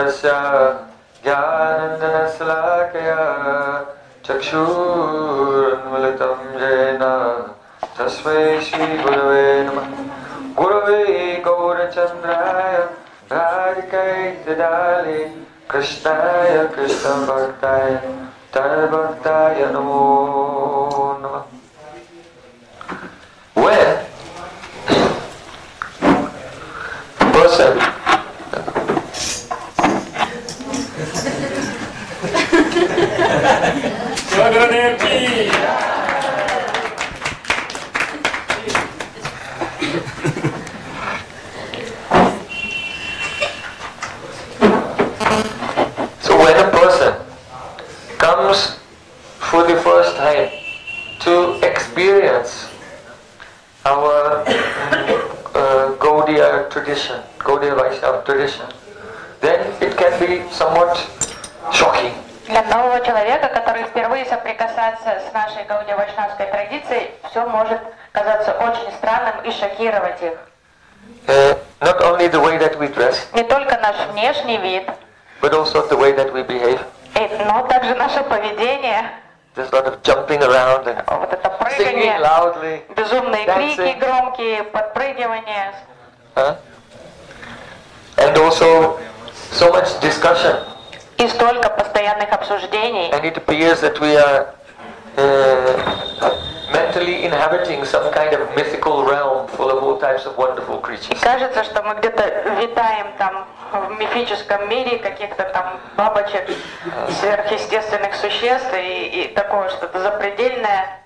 ज्ञानाञ्जनशलाकया ज्ञानाञ्जनशलाकया चक्षुरुन्मिलितं येन। तस्मै श्रीगुरवे नमः। गुरवे गौरचन्द्राय राधिकैतदाले कृष्णाय कृष्णभक्ताय तद्भक्ताय नमो नमः। When So when a person comes for the first time to experience our uh, Gaudiya tradition, Gaudiya Vaishnava tradition, then it can be somewhat shocking. Для нового человека, который впервые соприкасается с нашей гаудия вайшнавской традицией, все может казаться очень странным и шокировать их. Uh, not only the way that we dress, Не только наш внешний вид, but also the way that we behave. и- но также наше поведение, There's a lot of jumping around and вот это singing прыгание, loudly. безумные Dancing. крики громкие, подпрыгивания, Huh? And also so much discussion. И столько постоянных обсуждений. And it appears that we are uh, mentally inhabiting some kind of mythical realm full of all types of wonderful И creatures. кажется, что мы где-то витаем там в мифическом мире каких-то там бабочек, сверхъестественных существ и, и такое что-то запредельное,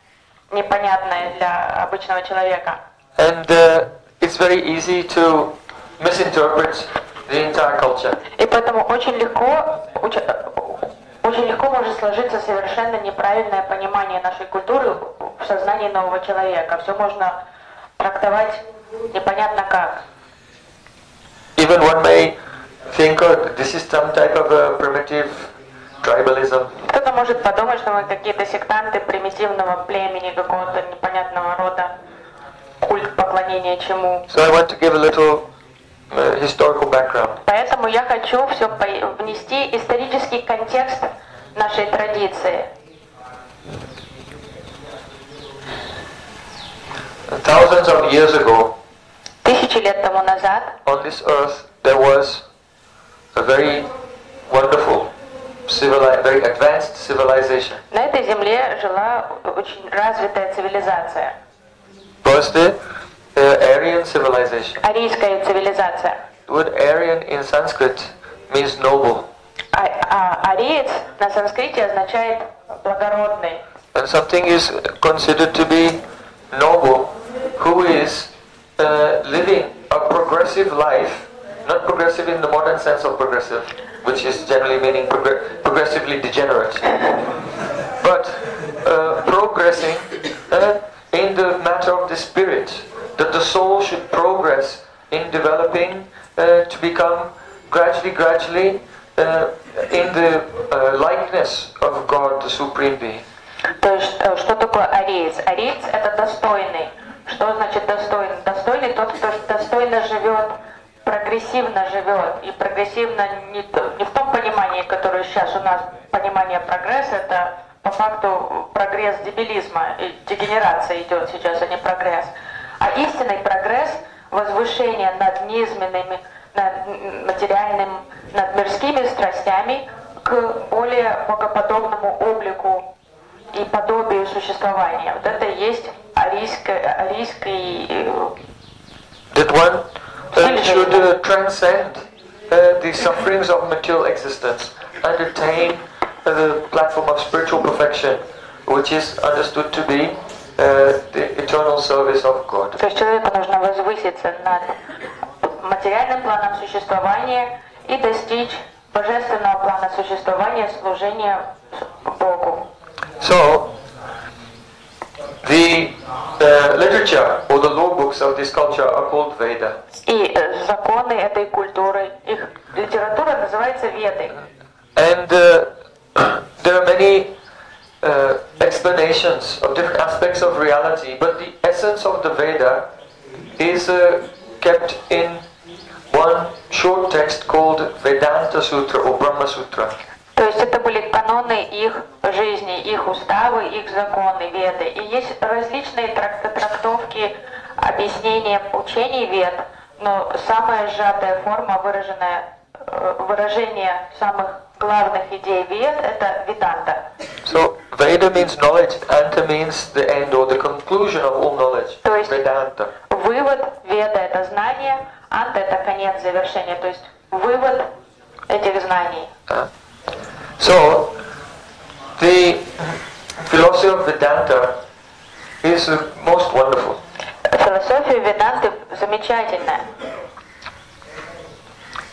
непонятное для обычного человека. And uh, it's very easy to misinterpret. И поэтому очень легко, очень легко может сложиться совершенно неправильное понимание нашей культуры в сознании нового человека. Все можно трактовать непонятно как. Even one may think, oh, this is some type of a primitive tribalism. Кто-то может подумать, что мы какие-то сектанты примитивного племени, какого-то непонятного рода, культ поклонения чему. So I want to give a little historical background. Поэтому я хочу все внести исторический контекст нашей традиции. Thousands of years ago, Тысячи лет тому назад on this earth there was a very wonderful, very advanced civilization. на этой земле жила очень развитая цивилизация, Was the uh, Aryan civilization? арийская цивилизация. The word Aryan in Sanskrit means noble. А, а ариец на санскрите означает благородный. And something is considered to be noble who is uh, living a progressive life, not progressive in the modern sense of progressive, which is generally meaning progr- progressively degenerate, but uh, progressing uh, in the matter of the spirit, That the soul should progress in developing uh, to become gradually, gradually uh, in the uh, likeness of God, the Supreme Being. То есть, э, что такое ариец? Ариец – это достойный. Что значит достойный? Достойный тот, кто достойно живет, прогрессивно живет. И прогрессивно не, не в том понимании, которое сейчас у нас понимание прогресса, это по факту прогресс дебилизма, и дегенерация идет сейчас, а не прогресс. А истинный прогресс – возвышение над низменными, над материальным, над мирскими страстями к более богоподобному облику и подобию существования. Вот это и есть арийское, арийский that one uh, should uh, transcend uh, the sufferings of material existence and attain uh, the platform of spiritual perfection, which is understood to be God. То есть человеку нужно возвыситься над материальным планом существования и достичь божественного плана существования служения Богу. So, the uh, literature or the law books of this culture are called Veda. И э, законы этой культуры, их литература называется Ведой. And uh, there are many uh, explanations of different aspects of reality, but the essence of the Veda is uh, kept in one short text called Vedanta Sutra or Brahma Sutra. То есть это были каноны их жизни, их уставы, их законы, веды. И есть различные трак- трактовки, объяснения учений вед, но самая сжатая форма, выраженная, э, выражение самых главных идей вед, это веданта. So Veda means knowledge, Anta means the end or the conclusion of all knowledge. То есть- Vedanta. Вывод веда это знание, анта это конец завершения, то есть вывод этих знаний. Uh, so the philosophy of Vedanta is uh, most wonderful. Философия веданты замечательная.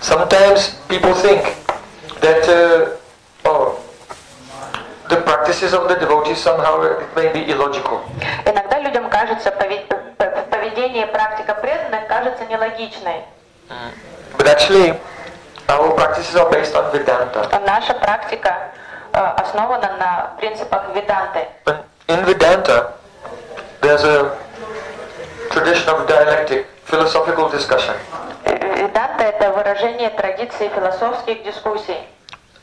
Sometimes people think that uh, oh, the practices of the devotees somehow uh, may be illogical. Иногда людям кажется пове- п- поведение и практика преданных кажется нелогичной. But actually, our practices are based on Vedanta. Но наша практика э, основана на принципах веданты. And in Vedanta, there's a tradition of dialectic, philosophical discussion. Веданта это выражение традиции философских дискуссий.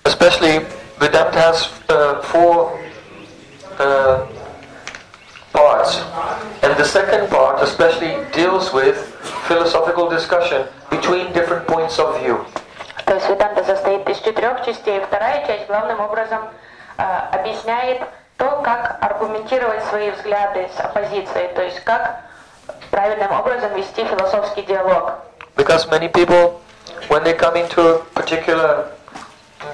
Especially, Vedanta has uh, four uh, parts. And the second part especially deals with philosophical discussion between different points of view. То есть веданта состоит из четырех частей. Вторая часть главным образом э, объясняет то, как аргументировать свои взгляды с оппозицией, то есть как правильным образом вести философский диалог. Because many people, when they come into a particular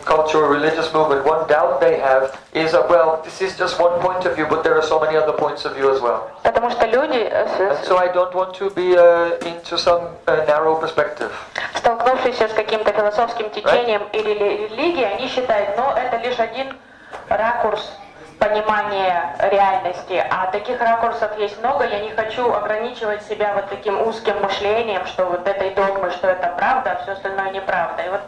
culture or religious movement, one doubt they have is that, well, this is just one point of view, but there are so many other points of view as well. Потому что люди, э, с- And so I don't want to be uh, into some uh, narrow perspective. столкнувшиеся с каким-то философским течением или ли- религией, они считают, ну, это лишь один ракурс понимания реальности, а таких ракурсов есть много, я не хочу ограничивать себя вот таким узким мышлением, что вот этой догмы, что это правда, а все остальное неправда. И вот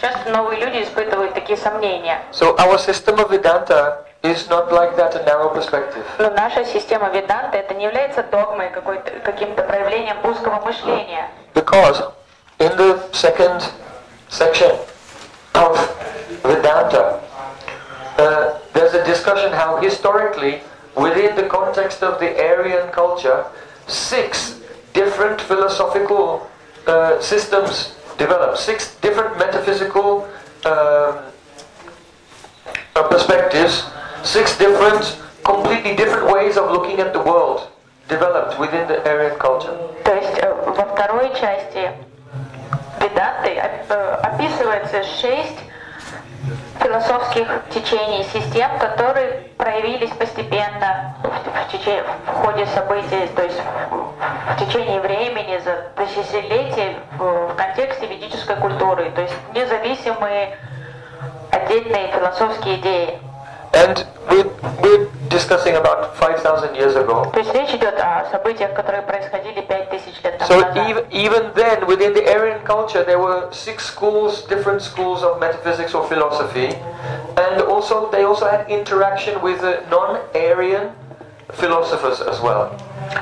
часто новые люди испытывают такие сомнения. So our system of Vedanta is not like that, a narrow perspective. Но наша система веданты это не является догмой, какой-то, каким-то проявлением узкого мышления. Because in the second section of Vedanta, uh, there's a discussion how historically, within the context of the Aryan culture, six different philosophical uh, systems developed, six different metaphysical um, uh, perspectives, six different, completely different ways of looking at the world developed within the Aryan culture. То есть э, во второй части Веданты оп- э, описывается шесть философских течений, систем, которые проявились постепенно в, в тече- в ходе событий, то есть в, в течение времени, за тысячелетия в, в контексте ведической культуры, то есть независимые отдельные философские идеи. And we're, we're discussing about 5,000 years ago. То есть речь идет о событиях, которые происходили пять тысяч лет тому So назад. even, even then, within the Aryan culture, there were six schools, different schools of metaphysics or philosophy, and also they also had interaction with uh, non-Aryan philosophers as well.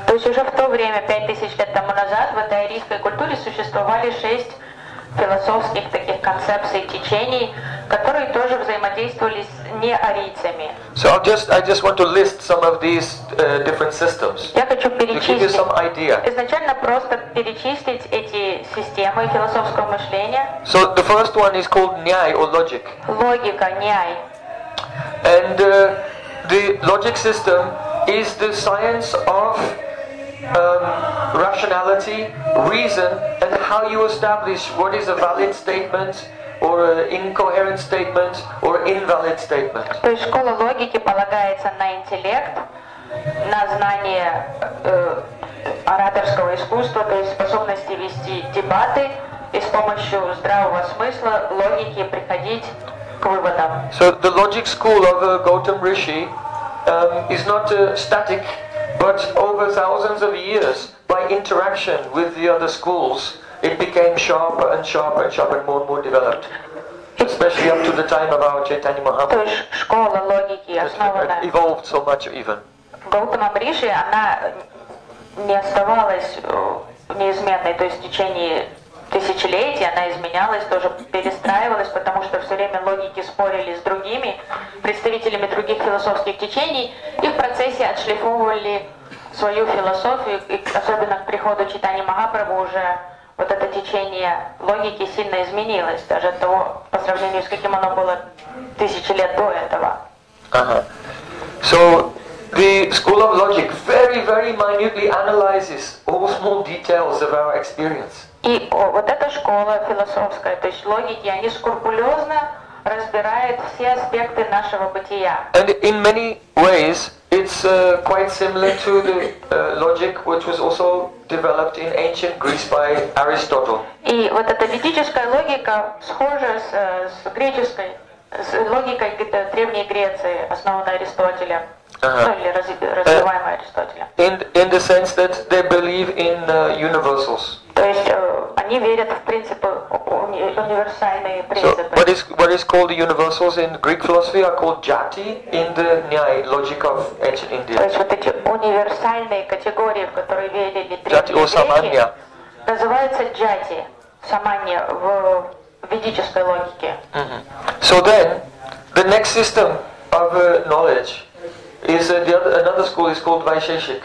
То есть уже в то время, пять тысяч лет тому назад, в этой арийской культуре существовали шесть философских таких концепций, течений, которые тоже взаимодействовали с неарийцами. So I'll just, I just want to list some of these uh, different systems Я хочу перечислить, some idea. изначально просто перечислить эти системы философского мышления. So the first one is called Nyai or logic. Логика, няй. And uh, the logic system is the science of um, rationality, reason, and how you establish what is a valid statement or an incoherent statement or invalid statement. То есть школа логики полагается на интеллект, на знание э, ораторского искусства, то есть способности вести дебаты и с помощью здравого смысла, логики приходить к выводам. So the logic school of uh, Gautam Rishi um, is not uh, static, but over thousands of years, by interaction with the other schools, it became sharper and sharper and sharper and more and more developed. Especially up to the time of our Chaitanya То Mahaprabhu. есть школа логики, It основанная evolved so much even. Гаутамом Риши, она не оставалась э, неизменной, то есть в течение тысячелетий, она изменялась, тоже перестраивалась, потому что все время логики спорили с другими представителями других философских течений и в процессе отшлифовывали свою философию, и особенно к приходу читания Махапрабху уже вот это течение логики сильно изменилось, даже от того, по сравнению с каким оно было тысячи лет до этого. Uh-huh. So the school of logic very, very minutely analyzes all small details of our experience. И вот эта школа философская, то есть логики, они скрупулезно разбирают все аспекты нашего бытия. And in many ways, it's uh, quite similar to the uh, logic which was also developed in ancient Greece by Aristotle. И вот эта ведическая логика схожа с, э, с греческой, с логикой где-то Древней Греции, основанной Аристотелем, Ага. ну или разви- развиваемой Аристотелем. In, in the sense that they believe in uh, universals. То есть э, они верят в принципы, уни- универсальные So принципы. what is what is called the universals in Greek philosophy are called jati in the Nyaya logic of ancient То India. есть вот эти универсальные категории, в которые верили Jati древние or samanya. греки, называются джати, саманья в ведической логике. Mhm. So then, the next system of uh, knowledge is uh, the other, another school is called Vaisheshik,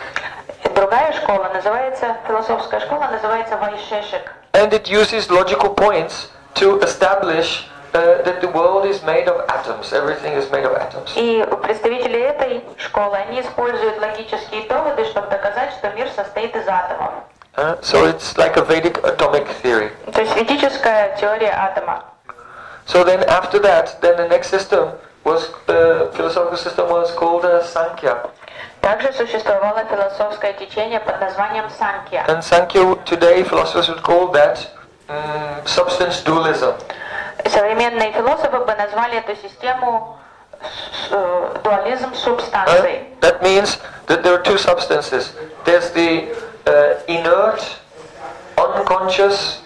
И Другая школа называется, философская школа называется Вайшешик. and it uses logical points to establish uh, that the world is made of atoms. Everything is made of atoms. И представители этой школы, они используют логические доводы, чтобы доказать, что мир состоит из атомов. Uh, so it's like a Vedic atomic theory. То есть ведическая теория атома. So then after that, then the next system was the philosophical system was called uh, Sankhya. Также существовало философское течение под названием Санкья. And Sankhya today philosophers would call that mm, substance dualism. Современные философы бы назвали эту систему с- э, дуализм Uh, субстанций. that means that there are two substances. There's the uh, inert, unconscious,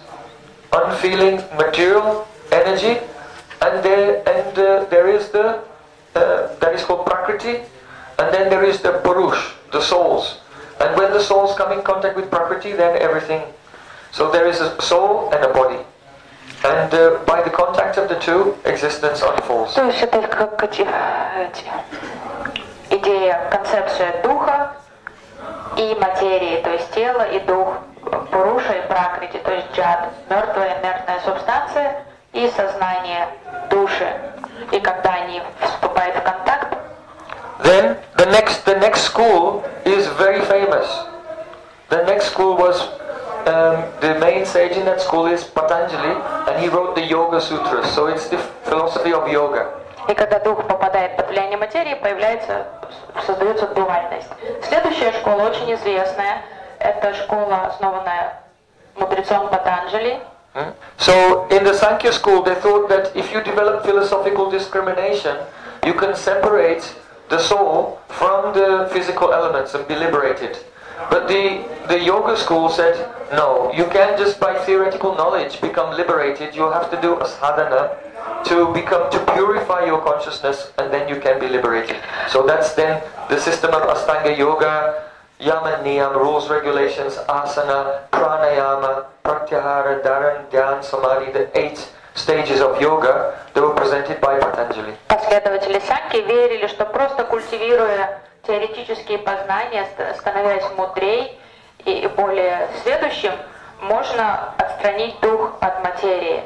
unfeeling material energy, and there and uh, there is the uh, that is called prakriti, and then there is the purush, the souls. And when the souls come in contact with prakriti, then everything. So there is a soul and a body, and uh, by the contact of the two, existence unfolds. То есть это как эти, эти идея, концепция духа и материи, то есть тело и дух, Пуруша и Пракрити, то есть джад, мертвая инертная субстанция и сознание души. И когда они вступают в контакт, Then the next the next school is very famous. The next school was um, the main sage in that school is Patanjali, and he wrote the Yoga Sutras. So it's the philosophy of yoga. и когда дух попадает под влияние материи, появляется, создается дуальность. Следующая школа очень известная, это школа, основанная мудрецом Патанджали, So in the Sankhya school, they thought that if you develop philosophical discrimination, you can separate the soul from the physical elements and be liberated. But the, the yoga school said, no, you can't just by theoretical knowledge become liberated. You have to do a sadhana to become to purify your consciousness, and then you can be liberated. So that's then the system of Astanga Yoga, Yama Niyam, rules, regulations, asana, pranayama, pratyahara, dharan, dhyan, samadhi, the eight stages of yoga that were presented by Patanjali. Последователи Санки верили, что просто культивируя теоретические познания, ст- становясь мудрей и более сведущим, можно отстранить дух от материи.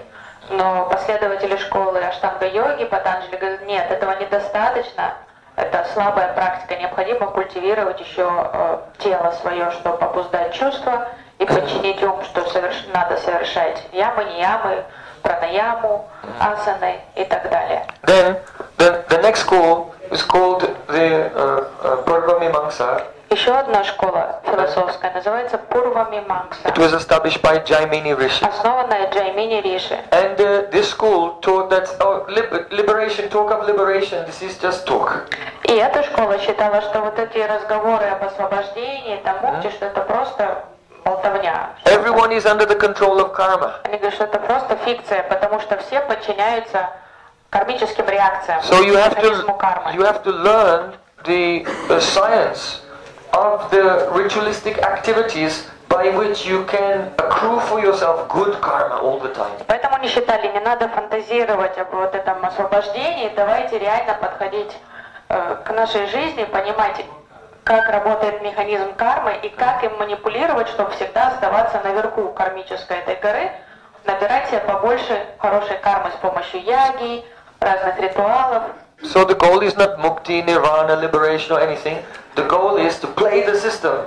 Но последователи школы Аштанга-йоги, Патанджали говорят, нет, этого недостаточно, это слабая практика, необходимо культивировать еще э, тело свое, чтобы обуздать чувства и подчинить ум, что соверш- надо совершать ямы, не ямы, пранаяму, асаны и так далее. Then the, the next school is called the uh, uh, Purva Mimamsa. Еще одна школа философская называется Пурва Мимамса, It was established by Jaimini Rishi. основанная Джаймини Риши. And uh, this school taught that oh, lib- liberation, talk of liberation, this is just talk. И эта школа считала, что вот эти разговоры об освобождении, там мукти, что это просто болтовня. Everyone is under the control of karma. Они говорят, что это просто фикция, потому что все подчиняются кармическим реакциям, So you have to кармы. you have to learn the, the science of the ritualistic activities by which you can accrue for yourself good karma all the time. Поэтому они считали, не надо фантазировать об вот этом освобождении, давайте реально подходить э, к нашей жизни, понимать, как работает механизм кармы и как им манипулировать, чтобы всегда оставаться наверху кармической этой горы, набирать себе побольше хорошей кармы с помощью яги, разных ритуалов. So the goal is not mukti, nirvana, liberation or anything. The goal is to play the system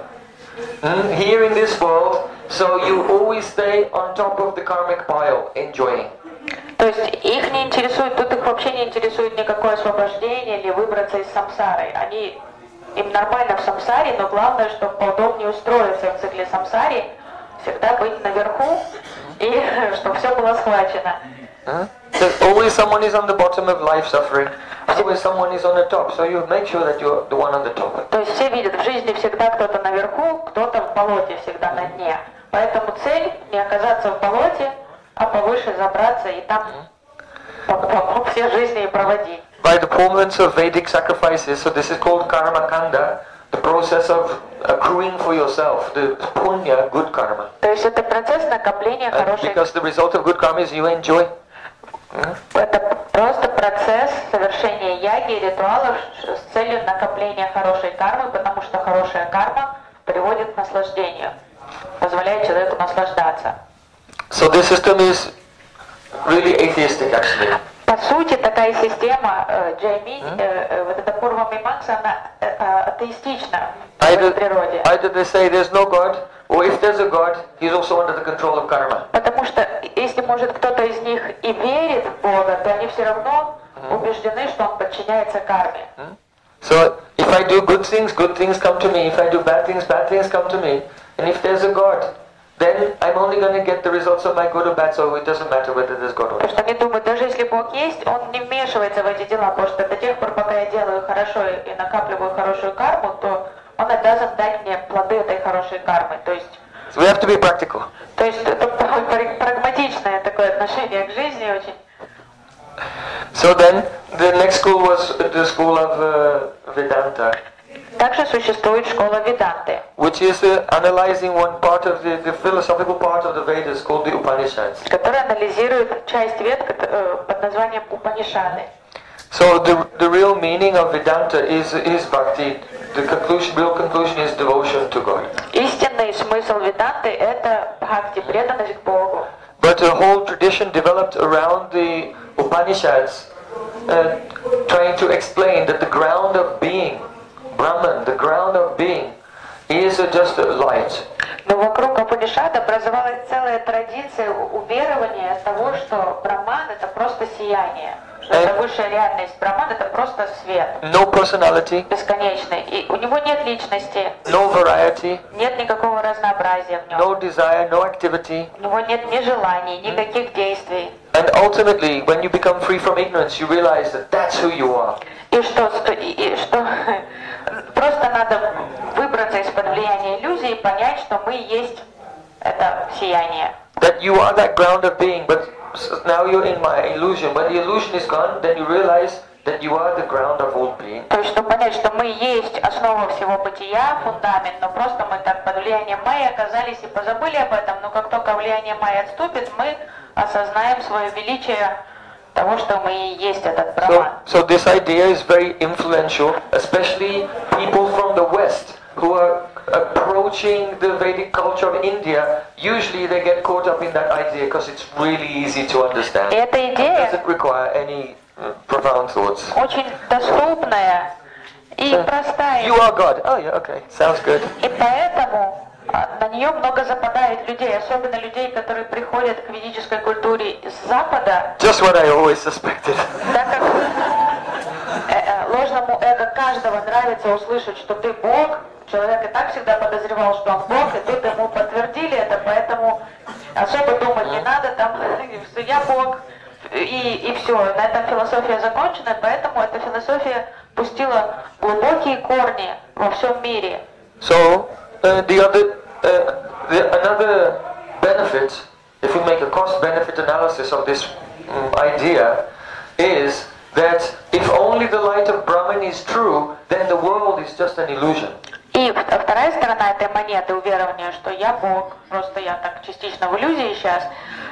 mm, here in this world so you always stay on top of the karmic pile, enjoying. То есть их не интересует, тут их вообще не интересует никакое освобождение или выбраться из самсары. Они, им нормально в самсаре, но главное, чтобы поудобнее устроиться в цикле самсари, всегда быть наверху и чтобы все было схвачено. Huh? So always someone is on the bottom of life suffering, always someone is on the top. So you make sure that you're the one on the top. То есть все видят, в жизни всегда кто-то наверху, кто-то в болоте, всегда на дне. Поэтому цель не оказаться в болоте, а повыше забраться и там по, по- по все жизни и проводить. By the performance of Vedic sacrifices, so this is called karma kanda, the process of accruing for yourself the punya, good karma. То есть это процесс накопления And хорошей because the result of good karma is you enjoy. Это просто процесс совершения яги и ритуалов с целью накопления хорошей кармы, потому что хорошая карма приводит к наслаждению, позволяет человеку наслаждаться. So this system is really atheistic actually. По сути, такая система э, Джайми, э, э, вот эта Пурва Мимакса, она э, атеистична в природе. either they say there's no God, or if there's a God, he's also under the control of karma. Потому что если, может, кто-то из них и верит в Бога, то они все равно убеждены, что он подчиняется карме. So if I do good things, good things come to me. If I do bad things, bad things come to me. And if there's a God, then I'm only going to get the results of my good or bad, so it doesn't matter whether there's God or Потому not. что они думают, даже если Бог есть, Он не вмешивается в эти дела, потому что до тех пор, пока я делаю хорошо и накапливаю хорошую карму, то Он обязан дать мне плоды этой хорошей кармы. То есть, So we have to be practical. то есть это прагматичное такое отношение к жизни очень. So then, the next school was the school of uh, Vedanta, Также существует школа Веданты, which is uh, analyzing one part of the, the philosophical part of the Vedas called the Upanishads. которая анализирует часть э, под названием Упанишады. So the, the real meaning of Vedanta is, is bhakti. The conclusion, real conclusion is devotion to God. Истинный смысл Веданты – это бхакти, преданность к Богу. But a whole tradition developed around the Upanishads, uh, trying to explain that the ground of being, Brahman, the ground of being, is just light. Но вокруг Упанишада образовалась целая традиция уверования того, что Браман это просто сияние, что Э. это высшая реальность. Браман это просто свет, No personality, бесконечный. И у него нет личности, no variety, нет никакого разнообразия в нем. no desire, no activity. У него нет ни желаний, никаких действий. And ultimately, when you become free from ignorance, you realize that that's who you are. И что, и, и что просто надо выбраться из-под влияния иллюзии и понять, что мы есть это сияние. That you are that ground of being, but now you're in my illusion. When the illusion is gone, then you realize that you are the ground of all being. То есть, чтобы понять, что мы есть основа всего бытия, фундамент, но просто мы так под влиянием Майи оказались и позабыли об этом, но как только влияние Майи отступит, мы осознаем свое величие того, что мы и есть этот So, Браман. so this idea is very influential, especially people from the West who are approaching the Vedic culture of India. Usually they get caught up in that idea because it's really easy to understand. И эта It идея doesn't require any uh, profound thoughts. очень доступная и простая. You are God. Oh yeah, okay, sounds good. И поэтому а, на нее много западает людей, особенно людей, которые приходят к ведической культуре из Запада, Just what I always suspected. так как ложному эго каждого нравится услышать, что ты Бог, человек и так всегда подозревал, что он Бог, и тут ему подтвердили это, поэтому особо думать не надо, там, я Бог, и, и все, на этом философия закончена, поэтому эта философия пустила глубокие корни во всем мире. So uh, the other, uh, the, another benefit, if we make a cost-benefit analysis of this um, idea, is that if only the light of Brahman is true, then the world is just an illusion. И вторая сторона этой монеты уверования, что я Бог, просто я так частично в иллюзии сейчас,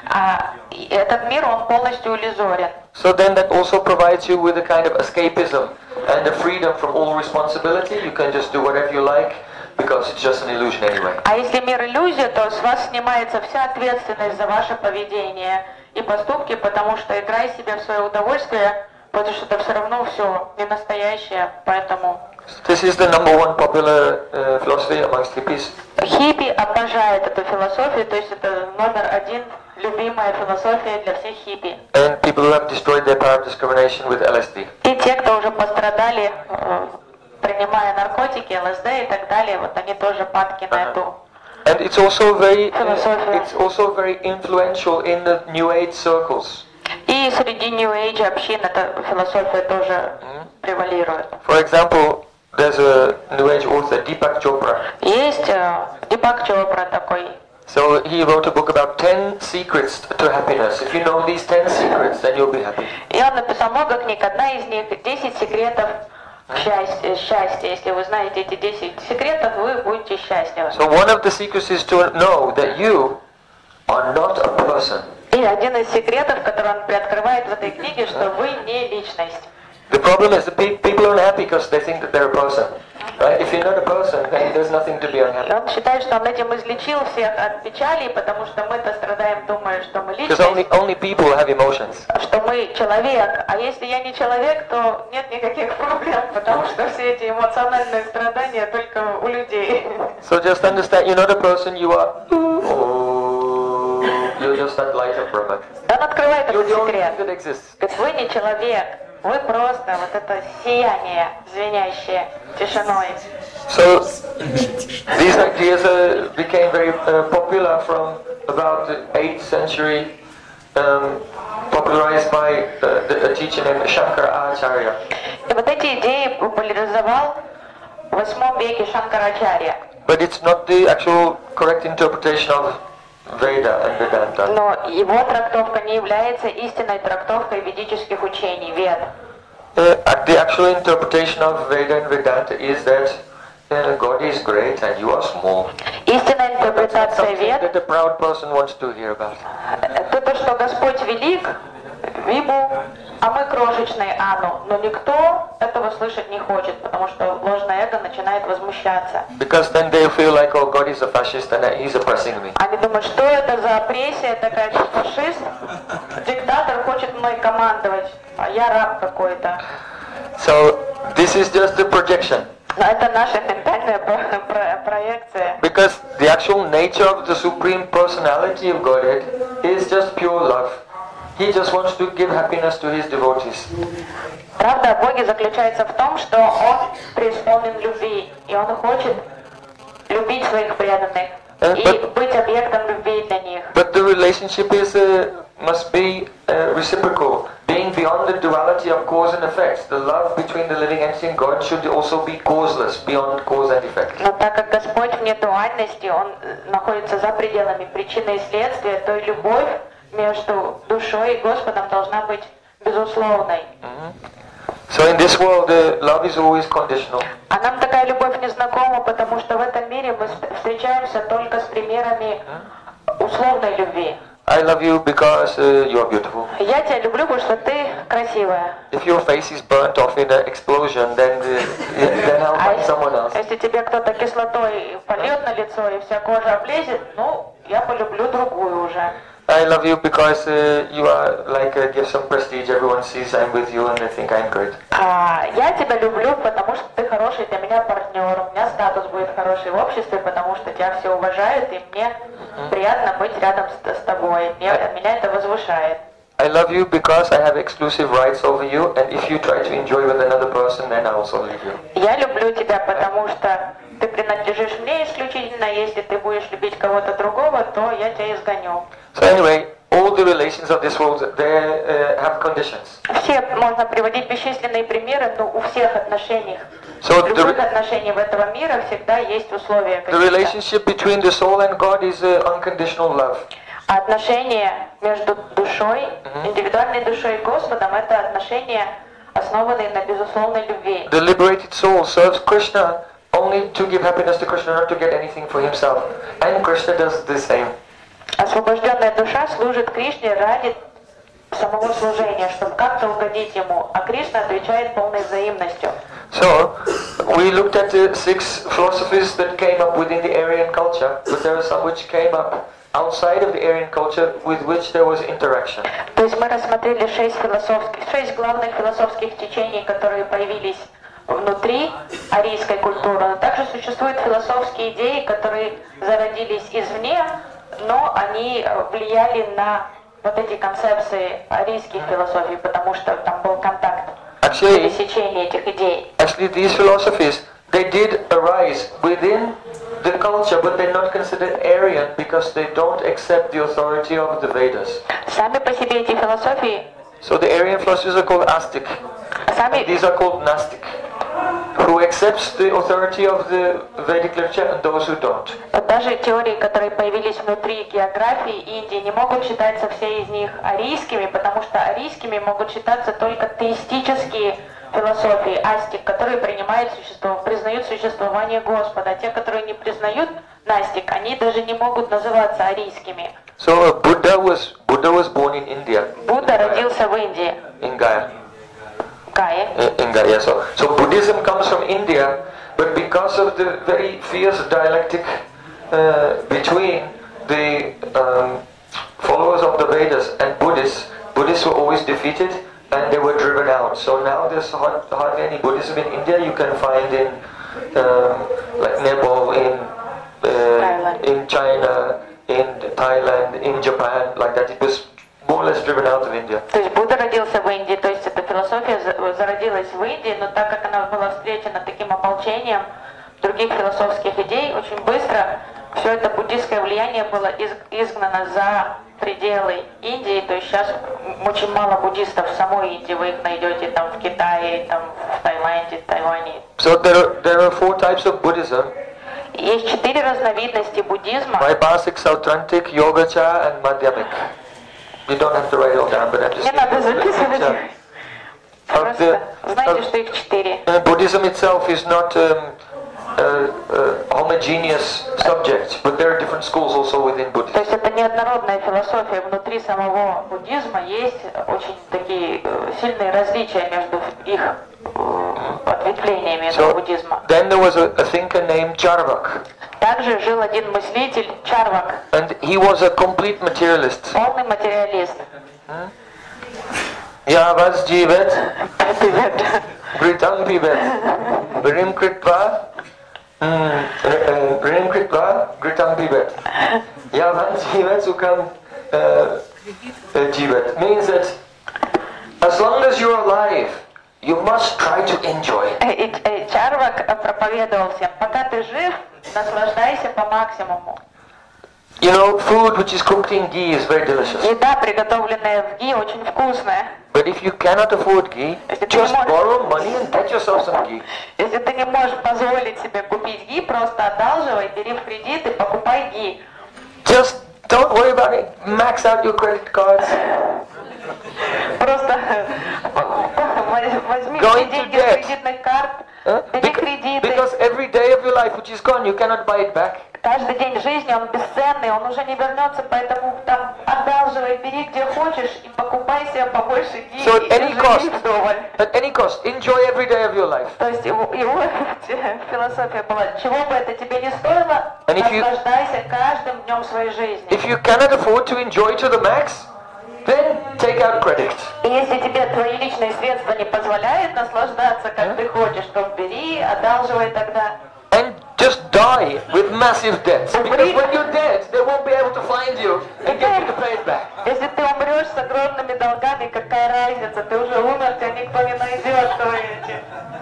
а этот мир, он полностью иллюзорен. So then that also provides you with a kind of escapism and the freedom from all responsibility. You can just do whatever you like because it's just an illusion anyway. А если мир иллюзия, то с вас снимается вся ответственность за ваше поведение и поступки, потому что играй себе в свое удовольствие, потому что это все равно все не настоящее, поэтому This is the number one popular uh, philosophy amongst hippies. хиппи обожает эту философию, то есть это номер один любимая философия для всех хиппи. And people who have destroyed their power of discrimination with LSD. И те, кто уже пострадали, э, принимая наркотики, ЛСД и так далее, вот они тоже падки на эту. And it's also very, it's also very influential in the New Age circles. И среди New Age общин эта философия тоже превалирует. For example, there's a New Age author, Deepak Chopra. Есть э, Дипак Чопра такой. So he wrote a book about 10 secrets to happiness. If you know these 10 secrets, then you'll be happy. И он написал много книг. Одна из них 10 секретов счастья. Если вы знаете эти 10 секретов, вы будете счастливы. So one of the secrets is to know that you are not a person. И один из секретов, который он приоткрывает в этой книге, что вы не личность. The problem is that pe- people are unhappy because they think that they're a person. Right? If you're not a person, then there's nothing to be unhappy. он считает, что он этим излечил всех от печали, потому что мы-то страдаем, думая, что мы Because only, личность, only people have emotions. что мы человек. А если я не человек, то нет никаких проблем, потому что все эти эмоциональные страдания только у людей. So just understand, you're not a person, you are... Он открывает этот секрет. Говорит, вы не человек, вы просто вот это сияние, звенящее тишиной. So these ideas uh, became very uh, popular from about the 8th century, um, popularized by uh, the, a teacher named Shankara Acharya. И вот эти идеи популяризовал в восьмом веке Шанкарачарья. But it's not the actual correct interpretation of. Но его трактовка не является истинной трактовкой ведических учений, вед. Uh, the actual interpretation of Veda and Vedanta is that uh, God is great and you are small. Истинная That's not интерпретация something вед that the proud person wants to hear about. – это то, что Господь велик, Вибу, А мы крошечные Ану. Но никто этого слышать не хочет, потому что ложное эго начинает возмущаться. Because then they feel like, oh, God is a fascist and he's oppressing me. Они думают, что это за опрессия такая, фашист, диктатор хочет мной командовать, а я раб какой-то. So this is just a projection. Но это наша ментальная про- про- проекция. Because the actual nature of the supreme personality of Godhead is just pure love. He just wants to give happiness to his devotees. Правда о Боге заключается в том, что Он преисполнен любви, и Он хочет любить своих преданных Э, и but- быть объектом любви для них. But the relationship is uh, must be uh, reciprocal, being beyond the duality of cause and effect. The love between the living entity and God should also be causeless, beyond cause and effect. Но так как Господь вне дуальности, Он э, находится за пределами причины и следствия, то и любовь между душой и Господом должна быть безусловной. So in this world, uh, love is always conditional. А нам такая любовь не знакома, потому что в этом мире мы встречаемся только с примерами условной любви. I love you because uh, you are beautiful. Я тебя люблю, потому что ты красивая. If your face is burnt off in an explosion, then uh, then I'll А find someone else. если тебе кто-то кислотой польет на лицо и вся кожа облезет, ну, я полюблю другую уже. I love you because uh, you are like uh, give some prestige. Everyone sees I'm with you and they think I'm great. А я тебя люблю, потому что ты хороший для меня партнер. У меня статус будет хороший в обществе, потому что тебя все уважают, и мне приятно быть рядом с, с тобой. Мне- меня это возвышает. I love you because I have exclusive rights over you, and if you try to enjoy with another person, then I also leave you. Я люблю тебя, потому что ты принадлежишь мне исключительно. Если ты будешь любить кого-то другого, то я тебя изгоню. So anyway, all the relations of this world they uh, have conditions. Все можно приводить бесчисленные примеры, но у всех отношений, So the, любых в этого мира всегда есть условия the relationship between the soul and God is uh, unconditional love. Отношения между душой, индивидуальной душой и Господом, это отношения, основанные на безусловной любви. The liberated soul serves Krishna only to give happiness to Krishna, not to get anything for himself. And Krishna does the same. Освобожденная душа служит Кришне ради самого служения, чтобы как-то угодить ему, а Кришна отвечает полной взаимностью. So, we looked at the six philosophies that came up within the Aryan culture, but there are some which came up outside of the Aryan culture with which there was interaction. То есть мы рассмотрели шесть философских, шесть главных философских течений, которые появились внутри арийской культуры. Но также существуют философские идеи, которые зародились извне, но они э, влияли на вот эти концепции арийских философий, потому что там был контакт, Actually, пересечение этих идей. actually these philosophies, they did arise within the culture, but they're not considered Aryan because they don't accept the authority of the Vedas. Сами по себе эти философии, So the Aryan philosophies are called Astic. сами These are called Gnostic, who accepts the authority of the Vedic literature and those who don't. Даже теории, которые появились внутри географии Индии, не могут считаться все из них арийскими, потому что арийскими могут считаться только теистические философии, астик, которые принимают существо, признают существование Господа. А те, которые не признают настик, они даже не могут называться арийскими. So uh, Buddha was Buddha was born in India, Будда родился в Индии, in Gaya. в Гае. In, in Gaya. So, so Buddhism comes from India, but because of the very fierce dialectic uh, between the um, followers of the Vedas and Buddhists, Buddhists were always defeated and they were driven out. So now there's hard, hardly any Buddhism in India. You can find in um, like Nepal, in uh, Thailand. in China, in Thailand, in Japan, like that. It was more or less driven out of India. То есть Будда родился в Индии, то есть эта философия за- зародилась в Индии, но так как она была встречена таким ополчением других философских идей, очень быстро все это буддийское влияние было из- изгнано за пределы Индии, то есть сейчас очень мало буддистов в самой Индии, вы их найдете там в Китае, там в Таиланде, Тайване. So there are, there are four types of Buddhism. Есть четыре разновидности буддизма. Vaibhasik, Sautrantic, Yogacha and Madhyamik. You don't have to write it all down, but I'm just Не надо записывать Просто знайте, что их четыре. uh, Buddhism itself is not um, a, a homogeneous subject, but there are different schools also within То Buddhism. есть это неоднородная философия. Внутри самого буддизма есть очень такие э, сильные различия между их э, ответвлениями этого буддизма. then there was a, a thinker named Charvak, Также жил один мыслитель Чарвак, and he was a complete materialist. полный материалист. Jivet, Привет. Gritam pivet, Rim kritva, mm, uh, Rim kritva, Gritam pivet. Yavan jivet sukam uh, uh, jivet. Means that as long as you're alive, you must try to enjoy. И, э, Чарвак э, проповедовал всем, пока ты жив, наслаждайся по максимуму. You know, food which is cooked in ghee is very delicious. Еда, приготовленная в ги, очень вкусная. But if you cannot afford ghee, just borrow money and get yourself some ghee. Если ты не можешь позволить себе купить ги, просто одалживай, бери в кредит и покупай ги. Just don't worry about it. Max out your credit cards. Просто возьми Go все into деньги с кредитных карт, Bec- кредиты. because every day of your life which is gone, you cannot buy it back. Каждый день жизни он бесценный, он уже не вернется, поэтому там одалживай, бери где хочешь и покупай себе побольше ги So at any cost, at any cost, enjoy every day of your life. То есть его, его философия была, чего бы это тебе не стоило, And наслаждайся каждым днем своей жизни. If you cannot afford to enjoy to the max, then take out credit. И если тебе твои личные средства не позволяют наслаждаться, как ты хочешь, то бери, одалживай тогда. And just die with massive debts. Because when you're dead, they won't be able to find you and get you to pay it back. Если ты умрешь с огромными долгами, какая разница? Ты уже умер, тебя никто не найдет, твои эти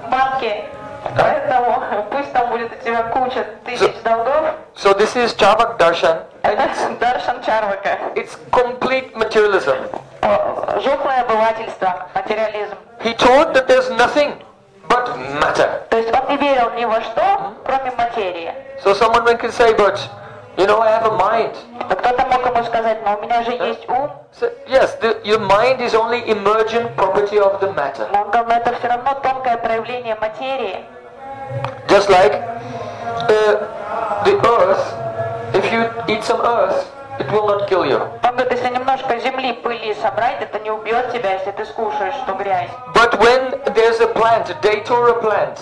банки. Поэтому пусть там будет у тебя куча тысяч долгов. So this is Chavak Darshan, and Это it's, Даршан Чарвака. it's complete materialism. О, Жухлое обывательство, материализм. He taught that there's nothing but matter. То есть он не верил ни во что, кроме материи. So someone can say, but you know, I have a mind. А Кто-то мог ему сказать, но у меня же есть ум. So, yes, the, your mind is only emergent property of the matter. Но он говорил, но это все равно тонкое проявление материи. Just like the earth, if you eat some earth, it will not kill you. Он говорит, если немножко земли, пыли собрать, это не убьет тебя, если ты скушаешь эту грязь. But when there's a plant, a datura plant,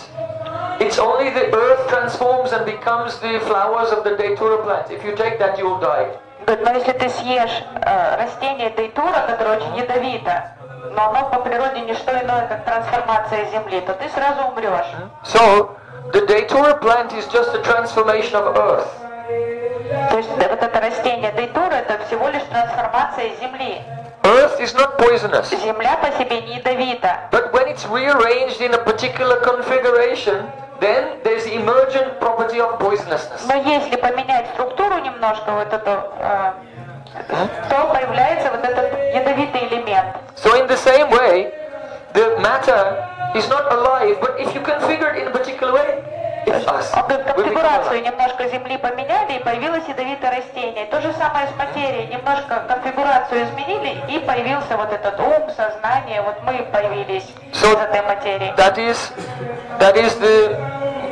it's only the earth transforms and becomes the flowers of the datura plant. If you take that, you will die. Говорит, но если ты съешь э, растение дейтура, которое очень ядовито, но оно по природе не что иное, как трансформация земли, то ты сразу умрешь. So, the datura plant is just a transformation of earth. То есть да, вот это растение дейтура, это всего лишь трансформация земли. Earth is not poisonous. Земля по себе не ядовита. But when it's rearranged in a particular configuration, then there's the emergent property of poisonousness. Но если поменять структуру немножко, вот эту, э, то появляется вот этот ядовитый элемент. So in the same way, the matter is not alive, but if you configure it in a particular way, become конфигурацию немножко земли поменяли, и появилось ядовитое растение. То же самое с материей. Немножко конфигурацию изменили, и появился вот этот ум, сознание. Вот мы появились So- из этой материи. That is, that is the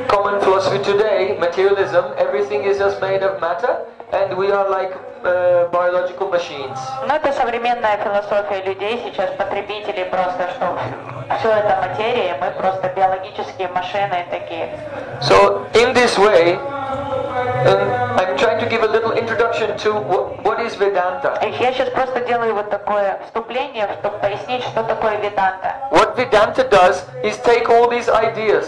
common philosophy today, materialism. Everything is just made of matter, and we are like biological machines. Но это современная философия людей, сейчас потребителей просто, что все это материя, мы просто биологические машины такие. So in this way, um, I'm trying to give a little introduction to what, what is Vedanta. И Я сейчас просто делаю вот такое вступление, чтобы пояснить, что такое веданта. What Vedanta does is take all these ideas,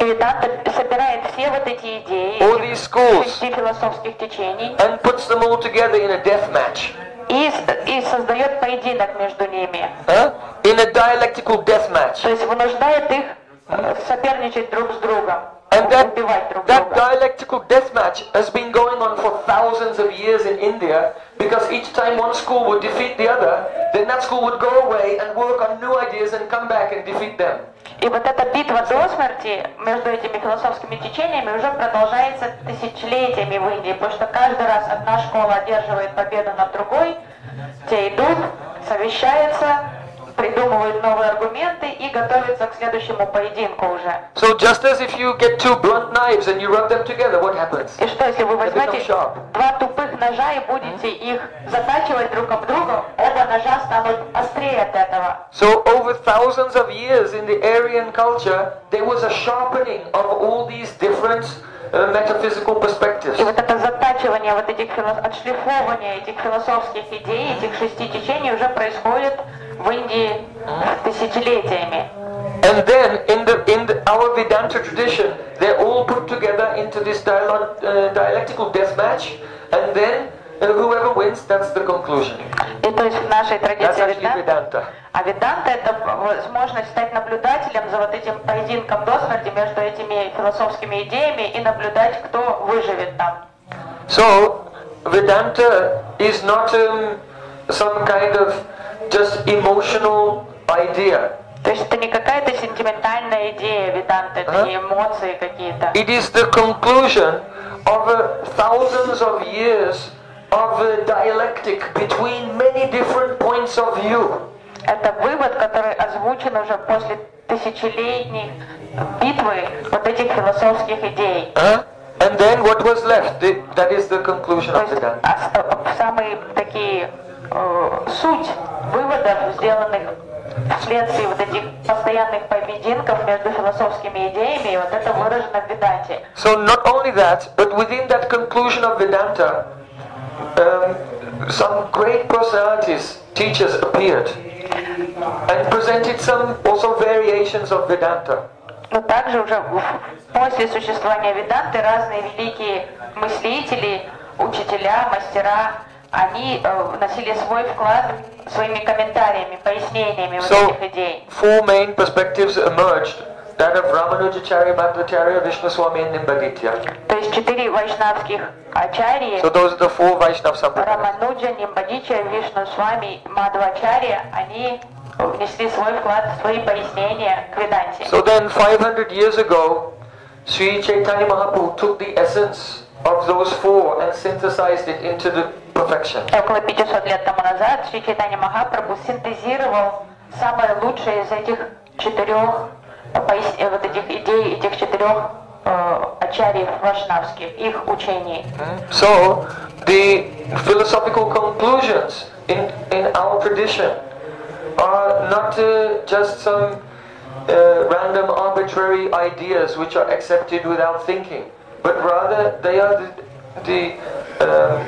И веданта собирает все вот эти идеи, all этих these schools, шести философских течений, and puts them all together in a death match. и, с- и создает поединок между ними. Huh? In a dialectical death match. То есть вынуждает их э, соперничать друг с другом, And that, that dialectical death match has been going on for thousands of years in India because each time one school would defeat the other, then that school would go away and work on new ideas and come back and defeat them. И вот эта битва до смерти между этими философскими течениями уже продолжается тысячелетиями в Индии, потому что каждый раз одна школа одерживает победу над другой, те идут, совещаются, придумывают новые аргументы и готовятся к следующему поединку уже. So just as if you get two blunt knives and you rub them together, what happens? И что, если вы возьмете два тупых ножа и будете их затачивать друг об друга, оба ножа станут острее от этого. So over thousands of years in the Aryan culture, there was a sharpening of all these different uh, metaphysical perspectives. И вот это затачивание вот этих отшлифовывание этих философских идей, этих шести течений уже происходит в Индии тысячелетиями. And then in the in the, our Vedanta tradition, they're all put together into this dialogue, uh, dialectical death match, and then uh, whoever wins, that's the conclusion. И то есть в нашей традиции Веданта, а Веданта это возможность стать наблюдателем за вот этим поединком до смерти между этими философскими идеями и наблюдать, кто выживет там. So Vedanta is not um, some kind of just emotional idea. То есть это не какая-то сентиментальная идея Веданта, это не эмоции какие-то. It is the conclusion of uh, thousands of years of uh, dialectic between many different points of view. Это вывод, который озвучен уже после тысячелетней битвы вот этих философских идей. Huh? And then what was left? The- that is the conclusion of есть Vedanta. ос- э, самые такие э, суть выводов, сделанных вследствие вот этих постоянных поединков между философскими идеями, и вот это выражено в Веданте. So not only that, but within that conclusion of Vedanta, um, some great personalities, teachers appeared and presented some also variations of Vedanta. Но также уже после существования Веданты разные великие мыслители, учителя, мастера, они э, вносили свой вклад своими комментариями, пояснениями вот So этих идей. four main perspectives emerged. That of Ramanujacharya, Madhvacharya, Vishnuswami and Nimbaditya. То есть четыре вайшнавских ачарьи, So those are the four Sampradayas. Рамануджа, Нимбадича, Вишну Свами, Мадхвачарья, они внесли свой вклад, свои пояснения к Веданте. So then 500 years ago, Sri Chaitanya Mahaprabhu took the essence of those four and synthesized it into the perfection. Около 500 лет тому назад Шри Чайтанья Махапрабху синтезировал самое лучшее из этих четырех э, вот этих идей, этих четырех э, ачарьев вашнавских, их учений. So, the philosophical conclusions in, in our tradition are not uh, just some uh, random arbitrary ideas which are accepted without thinking, but rather they are the, the um,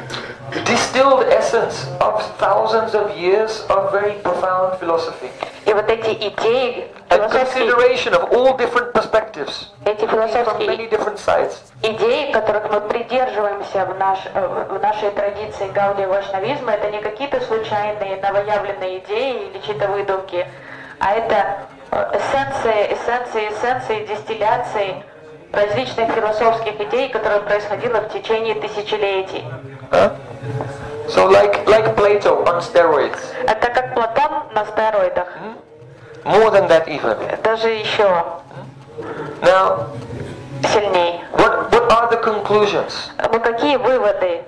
distilled essence of thousands of years of very profound philosophy. И вот эти идеи, And consideration of all different perspectives эти философские many different sides. идеи, которых мы придерживаемся в, наш, э, в нашей традиции гаудия вашнавизма, это не какие-то случайные новоявленные идеи или чьи-то выдумки, а это э, эссенции, эссенции, эссенции, дистилляции различных философских идей, которые происходило в течение тысячелетий. Huh? So like like Plato on steroids. Это как Платон на стероидах, More than that even. даже еще Now, сильней. what, what are the conclusions? Ну какие выводы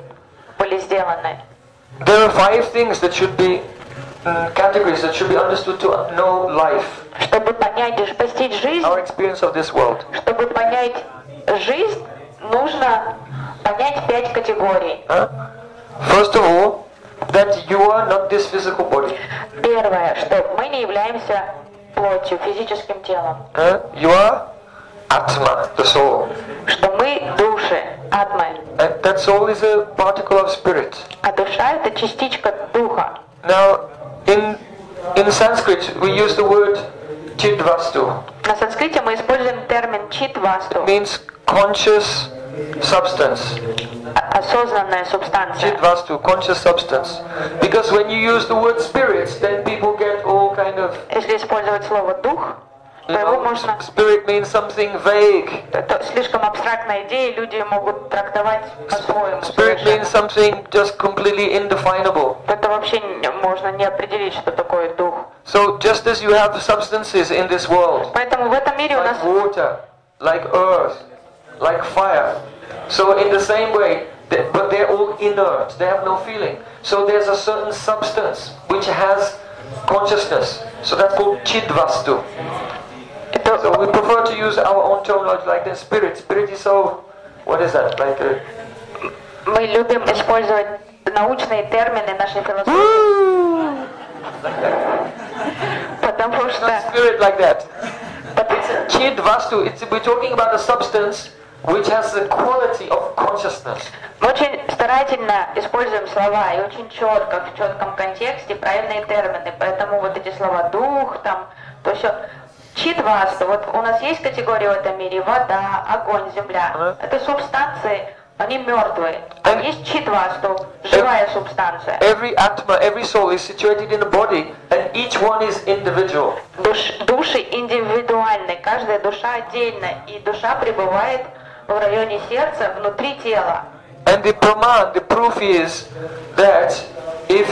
были сделаны? There are five things that should be mm, categories that should be understood to know life, Чтобы понять и постичь жизнь, our experience of this world. Чтобы понять жизнь, нужно понять пять категорий. Huh? First of all, that you are not this physical body. Первое, что мы не являемся плотью, физическим телом. Huh? You are Atma, the soul. Что мы души, атмы. And that soul is a particle of spirit. А душа это частичка духа. Now, in in Sanskrit, we use the word chidvastu. На санскрите мы используем термин читвасту, means conscious substance. а- осознанная субстанция. Chidvastu, conscious substance. Because when you use the word spirits, then people get all kind of. Если использовать слово дух, то You его know, можно... s- spirit means something vague. Это слишком абстрактная идея, и люди могут трактовать по-своему. Spirit совершенно. means something just completely indefinable. Это вообще не- можно не определить, что такое дух. So just as you have substances in this world, Поэтому в этом мире у нас like water, like earth, like fire. So in the same way, th- but they're all inert. They have no feeling. So there's a certain substance which has consciousness. So that's called chidvastu. это So we prefer to use our own terminology like the spirit. Spirit is so, what is that? Like a, Мы любим использовать научные термины нашей философии, like that. потому It's что not spirit like that. пот- Chidvastu, it's, we're talking about a substance which has the quality of consciousness. мы очень старательно используем слова и очень четко, в четком контексте правильные термины. Поэтому вот эти слова дух, там, то все. Читвасту, вот у нас есть категории в этом мире вода, огонь, земля. Это субстанции, они мертвые. And- есть читвасту, живая субстанция. Every atma, every soul is situated in a body, and each one is individual. Душ- души индивидуальны, каждая душа отдельно, и душа пребывает в районе сердца, внутри тела. And the praman, the proof is that if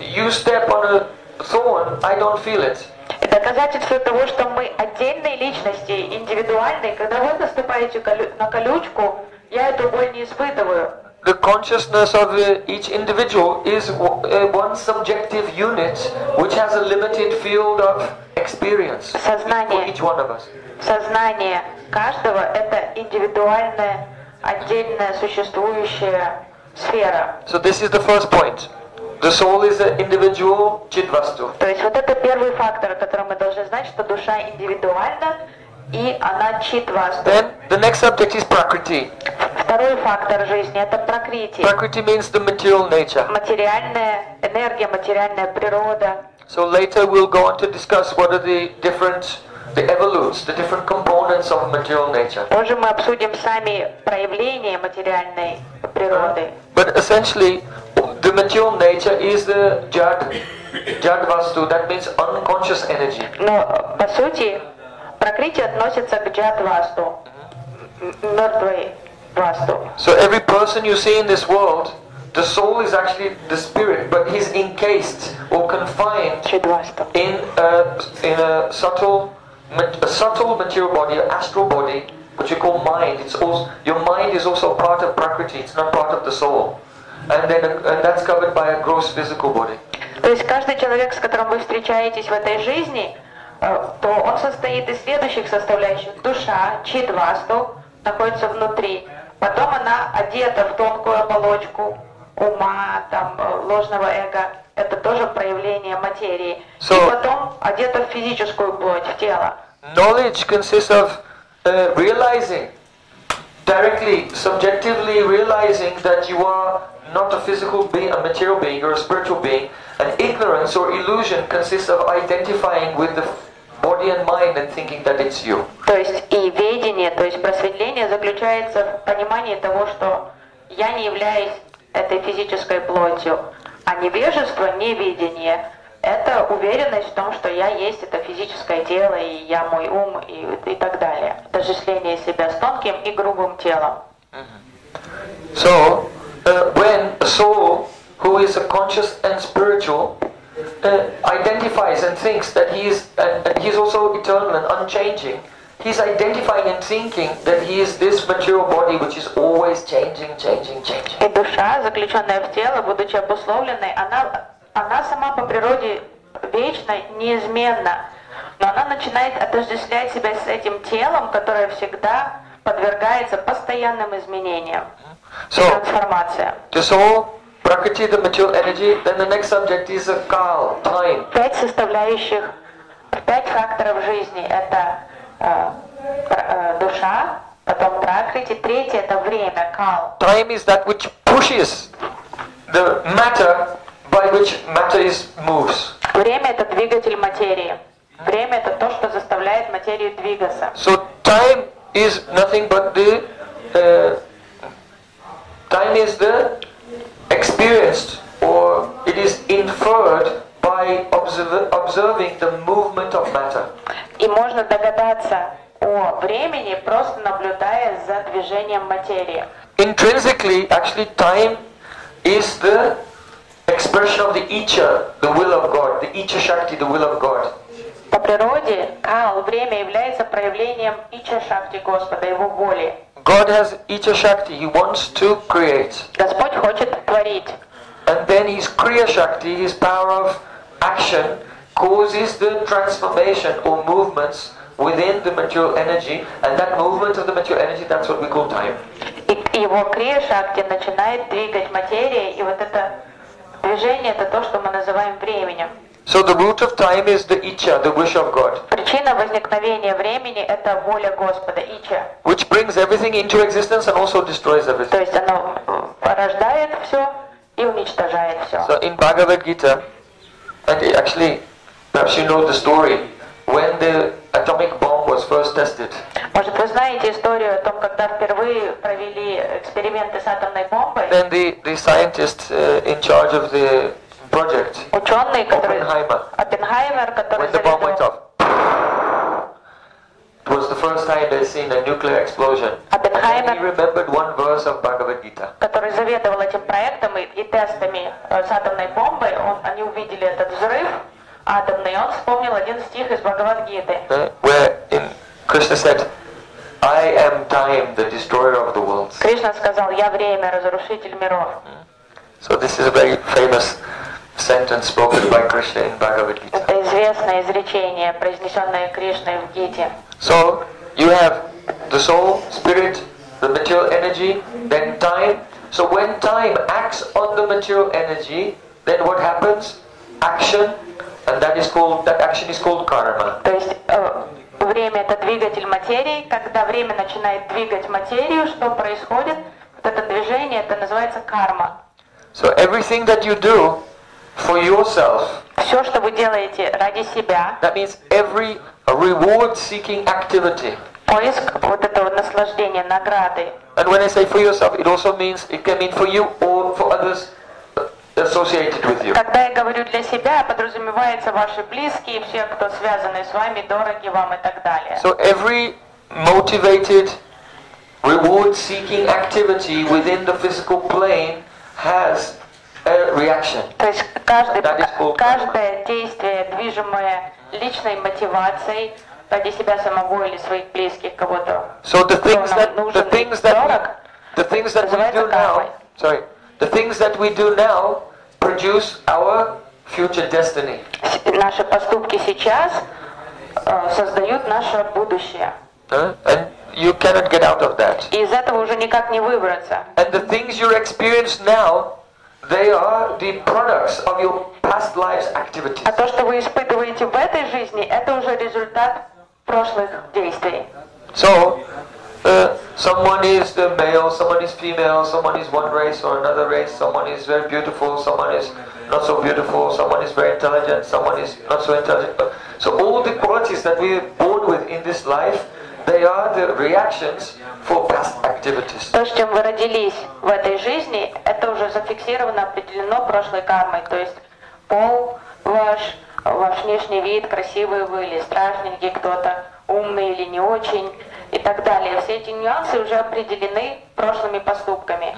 you step on a thorn, I don't feel it. Доказательство того, что мы отдельные личности, индивидуальные, когда вы наступаете на колючку, я эту боль не испытываю. The consciousness of uh, each individual is w- uh, one subjective unit which has a limited field of experience for Сознание, each one of us. сознание каждого – это индивидуальная, отдельная существующая сфера. So this is the first point. The soul is an individual chidvastu. То есть вот это первый фактор, о котором мы должны знать, что душа индивидуальна, и она читвасту. Then the next subject is prakriti. Второй фактор жизни – это прокрити. Prakriti means the material nature. Материальная энергия, материальная природа. So later we'll go on to discuss what are the different, the evolutes, the different components of material nature. Позже мы обсудим сами проявления материальной природы. But essentially, the material nature is the jad, jad vastu. That means unconscious energy. Но по сути прокрытие относится к джат-васту, м- мертвой васту. So every person you see in this world, the soul is actually the spirit, but he's encased or confined Чидвасту. in a, in a subtle, ma- a subtle material body, an astral body, which you call mind. It's also your mind is also part of prakriti. It's not part of the soul, and then and that's covered by a gross physical body. То есть каждый человек, с которым вы встречаетесь в этой жизни, э, то он состоит из следующих составляющих. Душа, чидвасту, находится внутри. Потом она одета в тонкую оболочку ума, там, э, ложного эго. Это тоже проявление материи. So- И потом одета в физическую плоть, в тело. Knowledge consists of uh, realizing, directly, subjectively realizing that you are not a physical being, a material being, you're a spiritual being. And ignorance or illusion consists of identifying with the body and mind and thinking that it's you. То есть и ведение, то есть просветление заключается в понимании того, что я не являюсь этой физической плотью, а невежество, неведение – это уверенность в том, что я есть это физическое тело, и я мой ум, и, и так далее. Отождествление себя с тонким и грубым телом. So, uh, when a soul who is a conscious and spiritual identifies and thinks that he is, and, and he is also eternal and unchanging, he's identifying and thinking that he is this material body which is always changing, changing, changing. И душа, заключенная в тело, будучи обусловленной, она, она сама по природе вечна, неизменна. Но она начинает отождествлять себя с этим телом, которое всегда подвергается постоянным изменениям. So, the soul, Prakriti, the material energy, then the next subject is a Kal, time. Пять составляющих, пять факторов жизни. Это э, э, душа, потом пракрити, третье это время, кал. Time is that which pushes the matter by which matter is moves. Время это двигатель материи. Время это то, что заставляет материю двигаться. So time is nothing but the uh, time is the experienced or it is inferred by observ- observing the movement of matter. И можно догадаться о времени, просто наблюдая за движением материи. Intrinsically, actually, time is the expression of the Icha, the will of God, the Icha Shakti, the will of God. По природе кал, время является проявлением ича шакти Господа, Его воли. God has Icha Shakti, He wants to create. Господь хочет творить. And then His Kriya Shakti, His power of action, causes the transformation or movements within the material energy. And that movement of the material energy, that's what we call time. И его крия шакти начинает двигать материей, и вот это движение это то, что мы называем временем. So the root of time is the Icha, the wish of God, Причина возникновения времени это воля Господа, ича. which brings everything into existence and also destroys То everything. есть оно э, порождает все и уничтожает все. So in Bhagavad Gita, and actually, perhaps you know the story, when the atomic bomb was first tested, Может, вы знаете историю о том, когда впервые провели эксперименты с атомной бомбой, then the, the scientist uh, in charge of the project, ученый, который Oppenheimer, Оппенхаймер, который when the bomb went заведовал, off, it was the first time they seen a nuclear explosion. And then he Оппенхаймер, remembered one verse of Bhagavad Gita. который заведовал этим проектом и, и тестами э, с атомной бомбой, он, они увидели этот взрыв атомный, и он вспомнил один стих из Бхагавадгиты, uh, where in Krishna said, I am time, the destroyer of the worlds. Кришна сказал, я время, разрушитель миров. So this is a very famous sentence spoken by Krishna in Bhagavad Gita. Это известное изречение, произнесенное Кришной в Гите. So you have the soul, spirit, the material energy, then time. So when time acts on the material energy, then what happens? Action, and that is called that action is called karma. То есть э, время это двигатель материи. Когда время начинает двигать материю, что происходит? Вот это движение, это называется карма. So everything that you do for yourself, Все, что вы делаете ради себя, that means every reward-seeking activity. поиск вот этого наслаждения, награды. And when I say for yourself, it also means it can mean for you or for others associated with you. Когда я говорю для себя, подразумевается ваши близкие, все, кто связаны с вами, дороги вам и так далее. So every motivated, reward-seeking activity within the physical plane has a reaction. То есть каждый, That is called каждое действие, движимое личной мотивацией ради себя самого или своих близких, кого-то, So the кто things нам that нужен the и things that дорог, we, the things that we называется do now, кармой. sorry, the things that we do now produce our future destiny. С- наши поступки сейчас э, создают наше будущее. Uh, and you cannot get out of that. И из этого уже никак не выбраться. And the things you experience now, they are the products of your past life's activities. А то, что вы испытываете в этой жизни, это уже результат прошлых действий. So, uh, someone is the male, someone is female, someone is one race or another race, someone is very beautiful, someone is not so beautiful, someone is very intelligent, someone is not so intelligent. So all the qualities that we are born with in this life, they are the reactions for past activities. То, с чем вы родились в этой жизни, это уже зафиксировано, определено прошлой кармой. То есть пол ваш, ваш внешний вид, красивый вы или страшненький кто-то, умный или не очень и так далее. Все эти нюансы уже определены прошлыми поступками.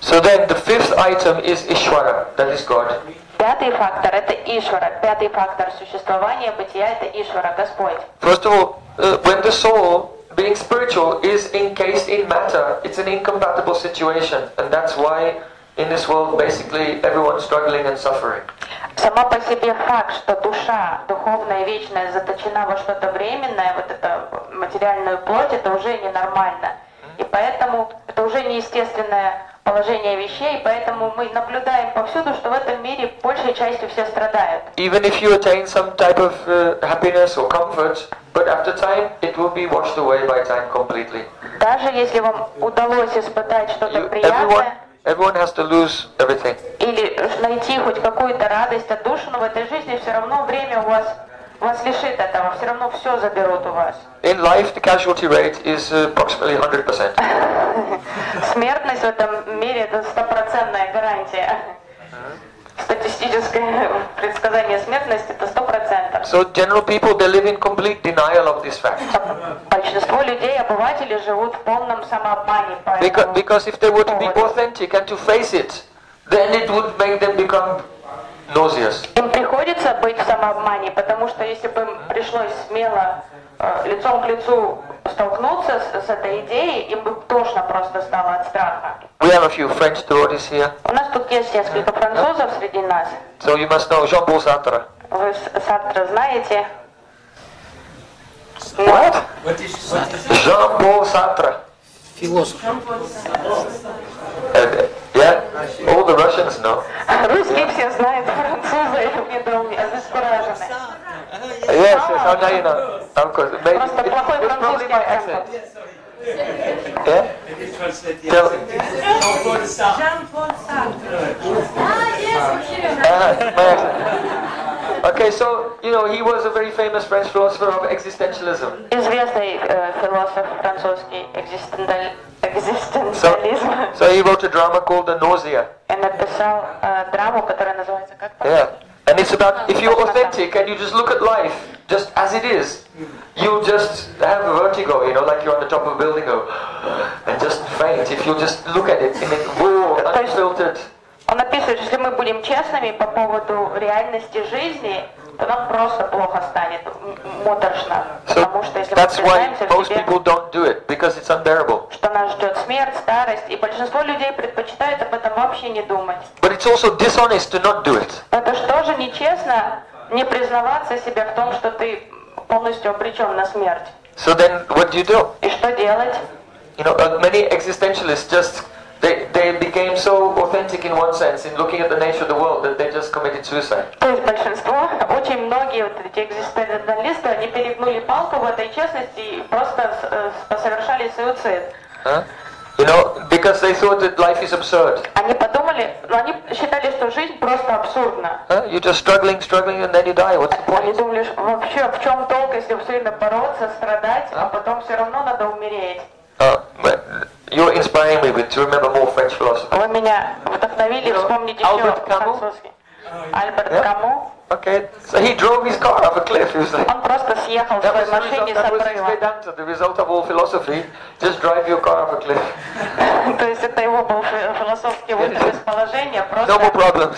So then the fifth item is Ishvara, that is God. Пятый фактор – это Ишвара. Пятый фактор существования, бытия – это Ишвара, Господь. First of all, uh, when the soul, being spiritual, is encased in matter, it's an incompatible situation. And that's why in this world basically everyone's struggling and suffering. Сама по себе факт, что душа, духовная, вечная, заточена во что-то временное, вот это материальную плоть, это уже ненормально. И поэтому это уже неестественное положение вещей, поэтому мы наблюдаем повсюду, что в этом мире большей частью все страдают. Even if you attain some type of uh, happiness or comfort, but after time it will be washed away by time completely. Даже если вам удалось испытать что-то everyone, приятное, everyone has to lose everything. или найти хоть какую-то радость, отдушину в этой жизни, все равно время у вас вас лишит этого, все равно все заберут у вас. In life, the casualty rate is uh, approximately 100%. Смертность в этом мире это стопроцентная гарантия. Статистическое предсказание смертности это сто процентов. So general people, they live in complete denial of this fact. Большинство людей, обыватели, живут в полном самообмане Because, because if they were to be authentic and to face it, then it would make them become. Им приходится быть в самообмане, потому что если бы им пришлось смело э, лицом к лицу столкнуться с, с этой идеей, им бы тошно просто стало от страха. We have a few French here, У нас тут есть несколько французов среди нас. so you must know Jean-Paul Sartre. Вы Сартра знаете? What? Jean-Paul Sartre. Философ. Uh, yeah, all the Russians know. Русские все знают, французы недоуме- обескуражены. Yes, yes, how now you know? Of course, maybe Просто it- плохой it's probably французский my акцент. accent. Yeah. it is translated Tell- Jean-Paul Sartre. Jean-Paul Sartre. Ah, yes, okay. Uh, my accent. Okay, so you know he was a very famous French philosopher of existentialism. Известный э, философ французский экзистенталь- So, экзистенциализм. so he wrote a drama called The Nausea. И написал э, драму, которая называется как? Yeah. And it's about if you're authentic and you just look at life just as it is, you'll just have vertigo, you know, like you're on the top of a building go, and just faint. If you just look at it in a raw, unfiltered. Он описывает, что если мы будем честными по поводу реальности жизни, то нам просто плохо станет, м- моторшно. So Потому что если мы that's why признаемся в most себе, people don't do it because it's unbearable. что нас ждет смерть, старость, и большинство людей предпочитают об этом вообще не думать. But it's also dishonest to not do it. Это же нечестно не признаваться себе в том, что ты полностью обречен на смерть? So then, what do you do? И что делать? You know, uh, many existentialists just they they became so authentic in one sense in looking at the nature of the world that they just committed suicide. То есть большинство, очень многие вот эти экзистенциалисты, они перегнули палку в этой честности и просто э, совершали суицид. You know, because they thought that life is absurd. Они подумали, ну они считали, что жизнь просто абсурдна. Huh? You're just struggling, struggling, and then you die. What's the Они point? думали, что вообще в чем толк, если все время бороться, страдать, а потом все равно надо умереть. Uh, but you're inspiring me with to remember more French philosophers. Вы меня вдохновили Ну, вспомнить еще Альберт Каму? французский. Альберт Yeah? Каму, Okay, so he drove his car off a cliff. He was like, он просто съехал в that своей was, the result, машине с that was обрыва. Vedanta, the result of all philosophy. Just drive your car off a cliff. То есть это его был фи- философский выход из положения, No more просто problems.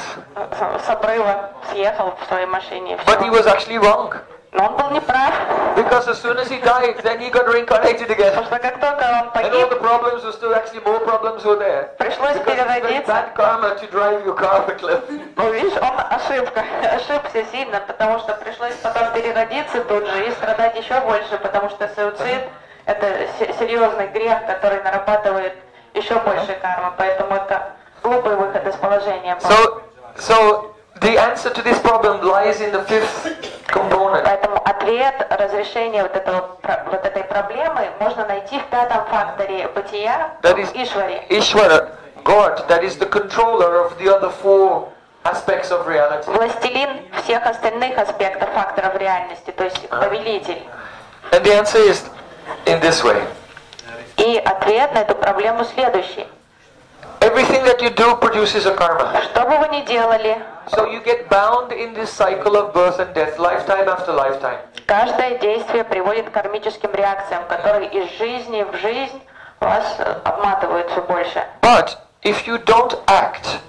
с обрыва съехал в своей машине. и But he всё. was actually wrong. Но он был неправ, Because as soon as he died, then he got reincarnated again. потому что как только он And all погиб, the problems were still actually more problems were there. пришлось переродиться. bad karma to drive your car off a cliff. Ну, видишь, он ошибка, ошибся сильно, потому что пришлось потом переродиться тут же и страдать еще больше, потому что суицид это се- серьезный грех, который нарабатывает еще больше кармы, поэтому это глупый выход из положения. So, so the answer to this problem lies in the fifth component. Поэтому ответ, разрешение вот, этого, вот этой проблемы можно найти в пятом факторе бытия, That is. Ishvara, God, that is the controller of the other four aspects of reality. Властелин всех остальных аспектов факторов реальности, то есть повелитель. And the answer is in this way. И ответ на эту проблему следующий. Everything that you do produces a karma. Что бы вы ни делали, So you get bound in this cycle of birth and death, lifetime after lifetime. каждое действие приводит к кармическим реакциям, которые из жизни в жизнь вас э, обматывают все больше. But if you don't act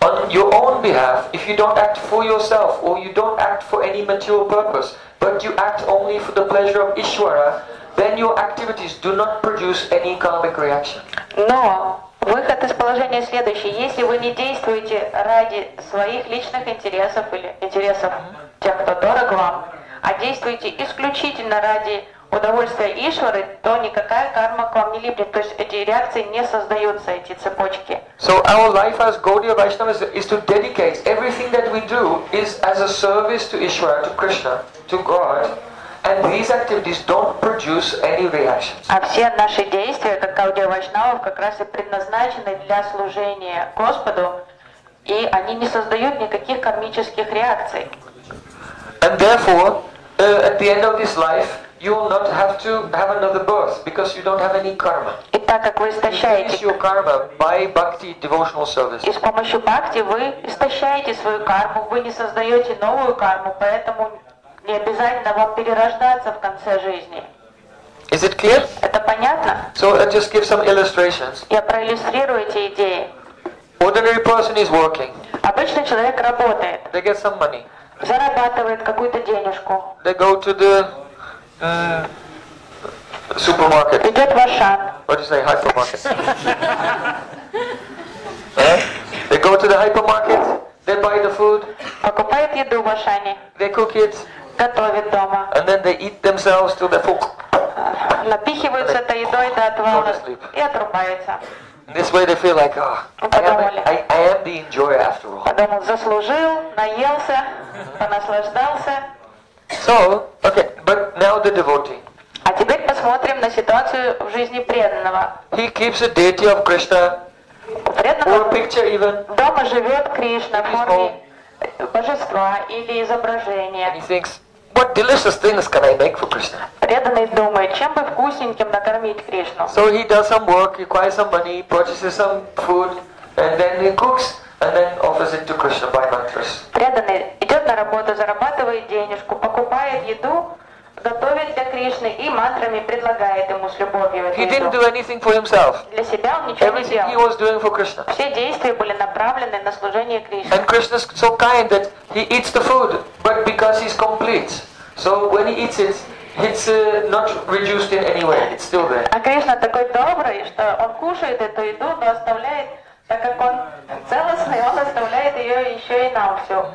on your own behalf, if you don't act for yourself, or you don't act for any material purpose, but you act only for the pleasure of Ishvara, then your activities do not produce any karmic reaction. Но Выход из положения следующий. Если вы не действуете ради своих личных интересов или интересов тех, кто дорог вам, а действуете исключительно ради удовольствия Ишвары, то никакая карма к вам не липнет. То есть эти реакции не создаются, эти цепочки. So our life as Gaudiya Vaishnavas is to dedicate everything that we do is as a service to Ishvara, to Krishna, to God, and these activities don't produce any reactions. А все наши действия, как аудио Вайшнавов, как раз и предназначены для служения Господу, и они не создают никаких кармических реакций. And therefore, uh, at the end of this life, you will not have to have another birth because you don't have any karma. И так как вы истощаете your karma by bhakti devotional service. И с помощью бхакти вы истощаете свою карму, вы не создаете новую карму, поэтому не обязательно вам перерождаться в конце жизни. Is it clear? Это понятно? So I'll just give some illustrations. Я проиллюстрирую эти идеи. Ordinary person is working. Обычный человек работает, They get some money. зарабатывает какую-то денежку, They go to the mm, supermarket. идет в Ашан, What do you say? Hypermarket. Eh? They go to the hypermarket. They buy the food. покупает еду в Ашане, They cook it, готовит дома, and then they eat themselves till they're full. напихиваются этой едой до отвала и отрубается. In this way, they feel like, oh, I am, I, I am the enjoyer after all. Подумал, заслужил, наелся, понаслаждался. So, okay, but now the devotee. А теперь посмотрим на ситуацию в жизни преданного. He keeps a deity of Krishna, преданного picture even, дома живет Кришна в форме божества или and изображения. he thinks, what delicious things can I make for Krishna? Преданный думает, чем бы вкусненьким накормить Кришну. So he does some work, he acquires some money, purchases some food, and then he cooks, and then offers it to Krishna by mantras. Преданный идет на работу, зарабатывает денежку, покупает еду, готовит для Кришны и мантрами предлагает ему с любовью эту He didn't do anything for himself. Для себя он ничего не Everything he делал. was doing for Krishna. Все действия были направлены на служение Кришне. And Krishna's so kind that he eats the food, but because he's complete. So when he eats it, it's uh, not reduced in any way, it's still there. А Кришна такой добрый, что он кушает эту еду, но оставляет, так как он целостный, он оставляет ее еще и нам все.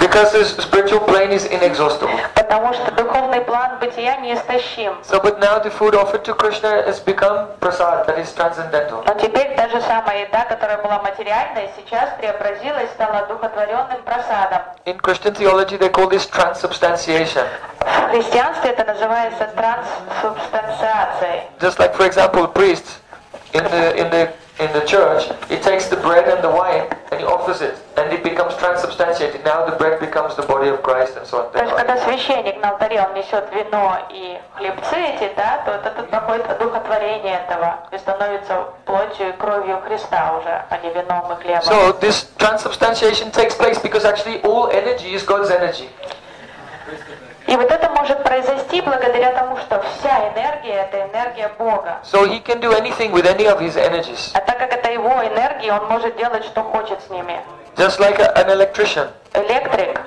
Because the spiritual plane is inexhaustible. Потому что духовный план бытия неистощим. So, but now the food offered to Krishna has become prasad, that is transcendental. Но теперь та же самая еда, которая была материальной, сейчас преобразилась, стала духотворенным просадом. In Christian theology, they call this transubstantiation. В христианстве это называется трансубстанциацией. Just like, for example, priests in the in the in the church, he takes the bread and the wine and he offers it, and it becomes transubstantiated. Now the bread becomes the body of Christ, and so on. То есть, когда священник на алтаре, он несет вино и хлебцы эти, да, то это тут проходит одухотворение этого и становится плотью и кровью Христа уже, а не вином и хлебом. So this transubstantiation takes place because actually all energy is God's energy. И вот это может произойти благодаря тому, что вся энергия – это энергия Бога. So he can do anything with any of his energies. А так как это его энергия, он может делать, что хочет с ними. Just like a, an electrician, Электрик,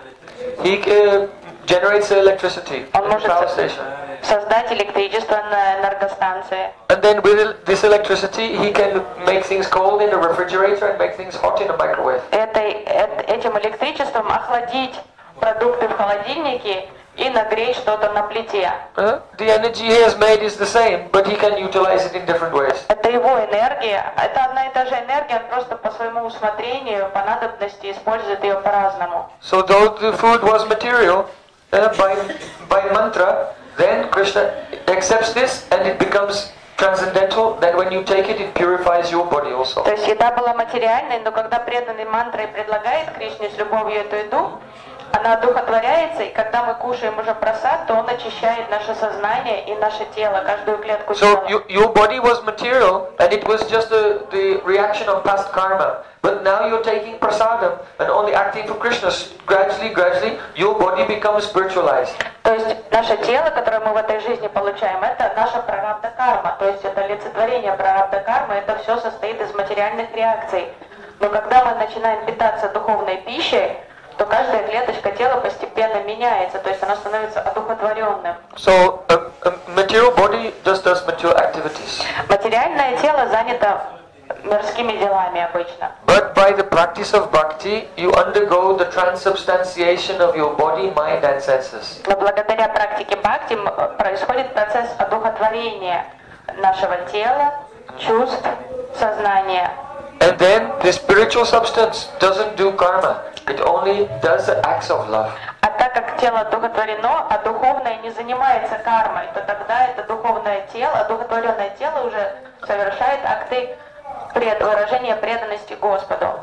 he uh, generates electricity он может power station. создать электричество на энергостанции. And then with this electricity, he can make things cold in a refrigerator and make things hot in a microwave. Этой, эт- этим электричеством охладить продукты в холодильнике и нагреть что-то на плите. Uh, the energy he has made is the same, but he can utilize it in different ways. Это его энергия, это одна и та же энергия, он просто по своему усмотрению, по надобности использует ее по-разному. So though the food was material, uh, by, by mantra, then Krishna accepts this and it becomes transcendental. Then when you take it, it purifies your body also. То есть еда была материальной, но когда преданный мантрой предлагает Кришне с любовью эту еду, она одухотворяется, и когда мы кушаем уже просад, то он очищает наше сознание и наше тело, каждую клетку So тела. you, your body was material and it was just the, the reaction of past karma. But now you're taking prasadam and only acting for Krishna. Gradually, gradually, your body becomes spiritualized. То есть наше тело, которое мы в этой жизни получаем, это наша прарабдha карма. То есть это олицетворение прарабдha кармы, это все состоит из материальных реакций. Но когда мы начинаем питаться духовной пищей, то каждая клеточка тела постепенно меняется, то есть оно становится одухотворенным. So a, a material body just does material activities. Материальное тело занято мирскими делами обычно. But by the practice of bhakti, you undergo the transubstantiation of your body, mind and senses. Но благодаря практике бхакти происходит процесс одухотворения нашего тела, чувств, сознания. And then the spiritual substance doesn't do karma. It only does the acts of love. А так как тело одухотворено, а духовное не занимается кармой, то тогда это духовное тело, одухотворенное тело уже совершает акты пред, выражения преданности Господу.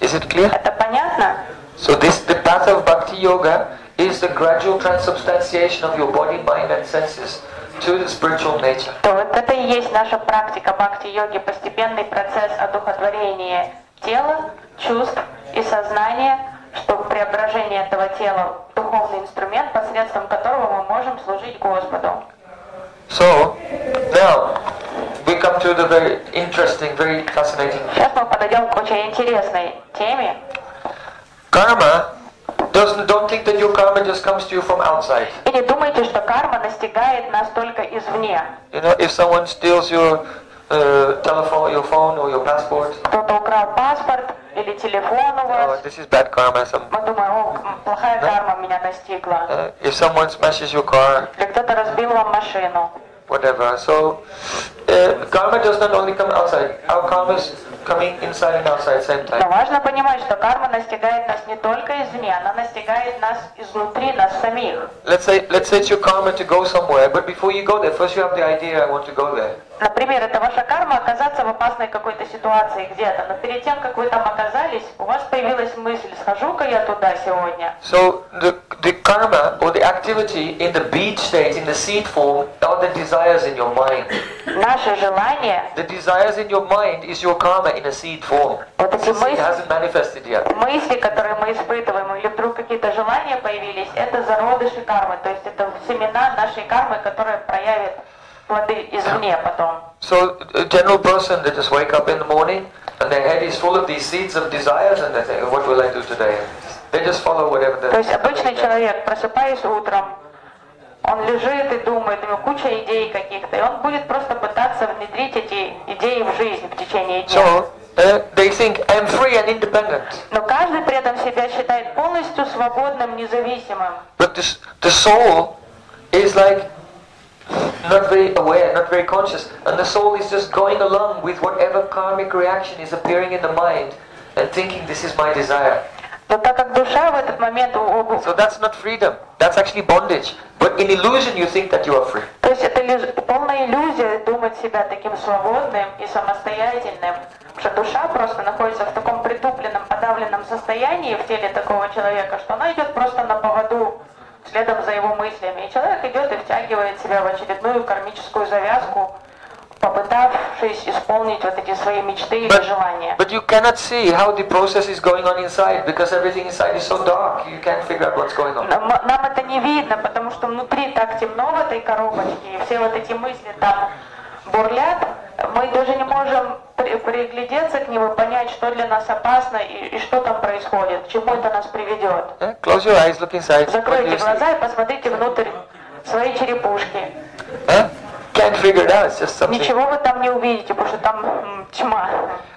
Is it clear? Это понятно? So this, the path of bhakti yoga is the gradual transubstantiation of your body, mind and senses То вот это и есть наша практика бхакти-йоги, постепенный процесс одухотворения тела, чувств и сознания, чтобы преображение этого тела в духовный инструмент, посредством которого мы можем служить Господу. So now we come to the very interesting, very fascinating. Сейчас мы подойдем к очень интересной теме. Karma don't think that your karma just comes to you from outside. И не думайте, что карма настигает нас только извне. You know, if someone steals your uh, telephone, your phone or your passport, Кто-то украл паспорт или телефон у oh, вас. this is bad karma. Some, Мы думаем, о, плохая карма меня настигла. uh, if someone smashes your car, Или кто-то разбил вам машину. whatever. So uh, karma does not only come outside. Our karma is coming inside and outside same Но time. важно понимать, что карма настигает нас не только извне, она настигает нас изнутри, нас самих. Let's say let's say it's your karma to go somewhere, but before you go there, first you have the idea I want to go there. Например, это ваша карма оказаться в опасной какой-то ситуации где-то, но перед тем, как вы там оказались, у вас появилась мысль, схожу-ка я туда сегодня. So the the karma or the activity in the bead state, in the seed form, are the desires in your mind. Наше желание, The desires in your mind is your karma in a seed form. вот эти мысли, hasn't manifested yet. мысли, которые мы испытываем, или вдруг какие-то желания появились, это зародыши кармы, то есть это семена нашей кармы, которые проявят плоды извне потом. So a general person, they just wake up in the morning and their head is full of these seeds of desires and they think, what will I do today? They just follow whatever the... То есть обычный человек, просыпаясь утром, он лежит и думает, у него куча идей каких-то, и он будет просто пытаться внедрить эти идеи в жизнь в течение дня. So uh, they think, I'm free and independent. Но каждый при этом себя считает полностью свободным, независимым. But this, the soul is like not very aware, not very conscious, and the soul is just going along with whatever karmic reaction is appearing in the mind and thinking this is my desire. Но так как душа в этот момент, у- у- So that's not freedom. That's actually bondage. But in illusion you think that you are free. то есть это лишь полная иллюзия думать себя таким свободным и самостоятельным, потому что душа просто находится в таком притупленном, подавленном состоянии в теле такого человека, что она идет просто на поводу следом за его мыслями. И человек идет и втягивает себя в очередную кармическую завязку, попытавшись исполнить вот эти свои мечты или желания. But you cannot see how the process is going on inside because everything inside is so dark. You can't figure out what's going on. Нам, нам это не видно, потому что внутри так темно в этой коробочке, и все вот эти мысли там бурлят. Мы даже не можем при- приглядеться к ним и понять, что для нас опасно и, и что там происходит, к чему это нас приведет. Eh? Close your eyes, look inside. Закройте глаза и посмотрите внутрь своей черепушки. Eh? Can't figure it out. It's just something. Ничего вы там не увидите, потому что там тьма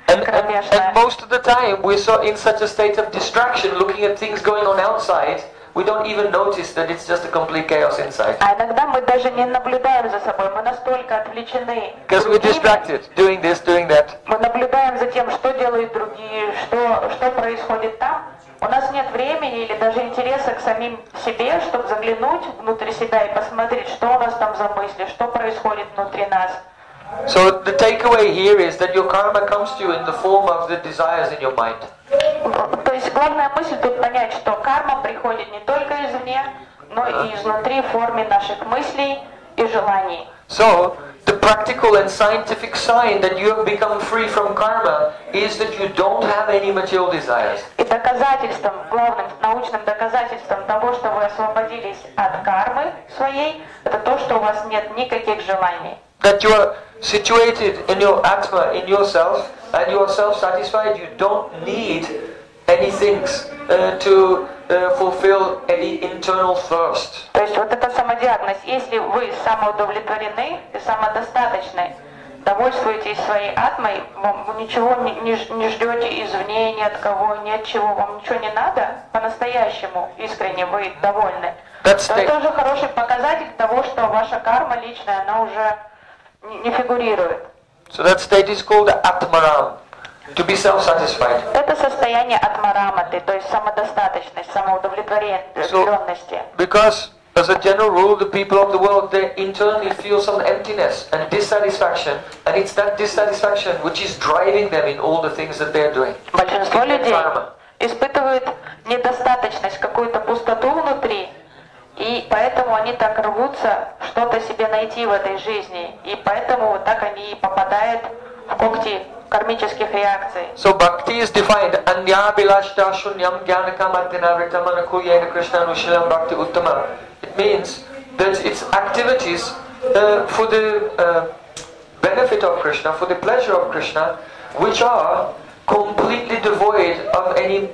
And, and, and most of the time we're so in such a state of distraction, looking at things going on outside, we don't even notice that it's just a complete chaos inside. А иногда мы даже не наблюдаем за собой, мы настолько отвлечены. Because we're distracted, doing this, doing that. Мы наблюдаем за тем, что делают другие, что, что происходит там. У нас нет времени или даже интереса к самим себе, чтобы заглянуть внутрь себя и посмотреть, что у нас там за мысли, что происходит внутри нас. So the takeaway here is that your karma comes to you in the form of the desires in your mind. То есть главная мысль тут понять, что карма приходит не только извне, но и изнутри в форме наших мыслей и желаний. So the practical and scientific sign that you have become free from karma is that you don't have any material desires. И доказательством, главным научным доказательством того, что вы освободились от кармы своей, это то, что у вас нет никаких желаний. That you are situated in your atma, in yourself, and you are self-satisfied. You don't need any things uh, to uh, fulfill any internal thirst. То есть вот эта самодиагноз, если вы самоудовлетворены и самодостаточны, довольствуетесь своей атмой, вам ничего не, не не ждете извне, ни от кого, ни от чего, вам ничего не надо, по-настоящему искренне вы довольны, That's то the- это уже хороший показатель того, что ваша карма личная, она уже не, не фигурирует. So that state is called atmaram, to be self-satisfied. Это состояние атмараматы, то есть самодостаточность, самоудовлетворенности. Because, as a general rule, the people of the world they internally feel some emptiness and dissatisfaction, and it's that dissatisfaction which is driving them in all the things that they're doing. Большинство людей Карма. испытывают недостаточность, какую-то пустоту внутри, и поэтому они так рвутся что-то себе найти в этой жизни, и поэтому вот так они и попадают в когти кармических реакций. So bhakti is defined anya bilashta shunyam jnanakam adhinavritam anakuyena krishna nushilam bhakti uttama. It means that it's activities uh, for the uh, benefit of Krishna, for the pleasure of Krishna, which are completely devoid of any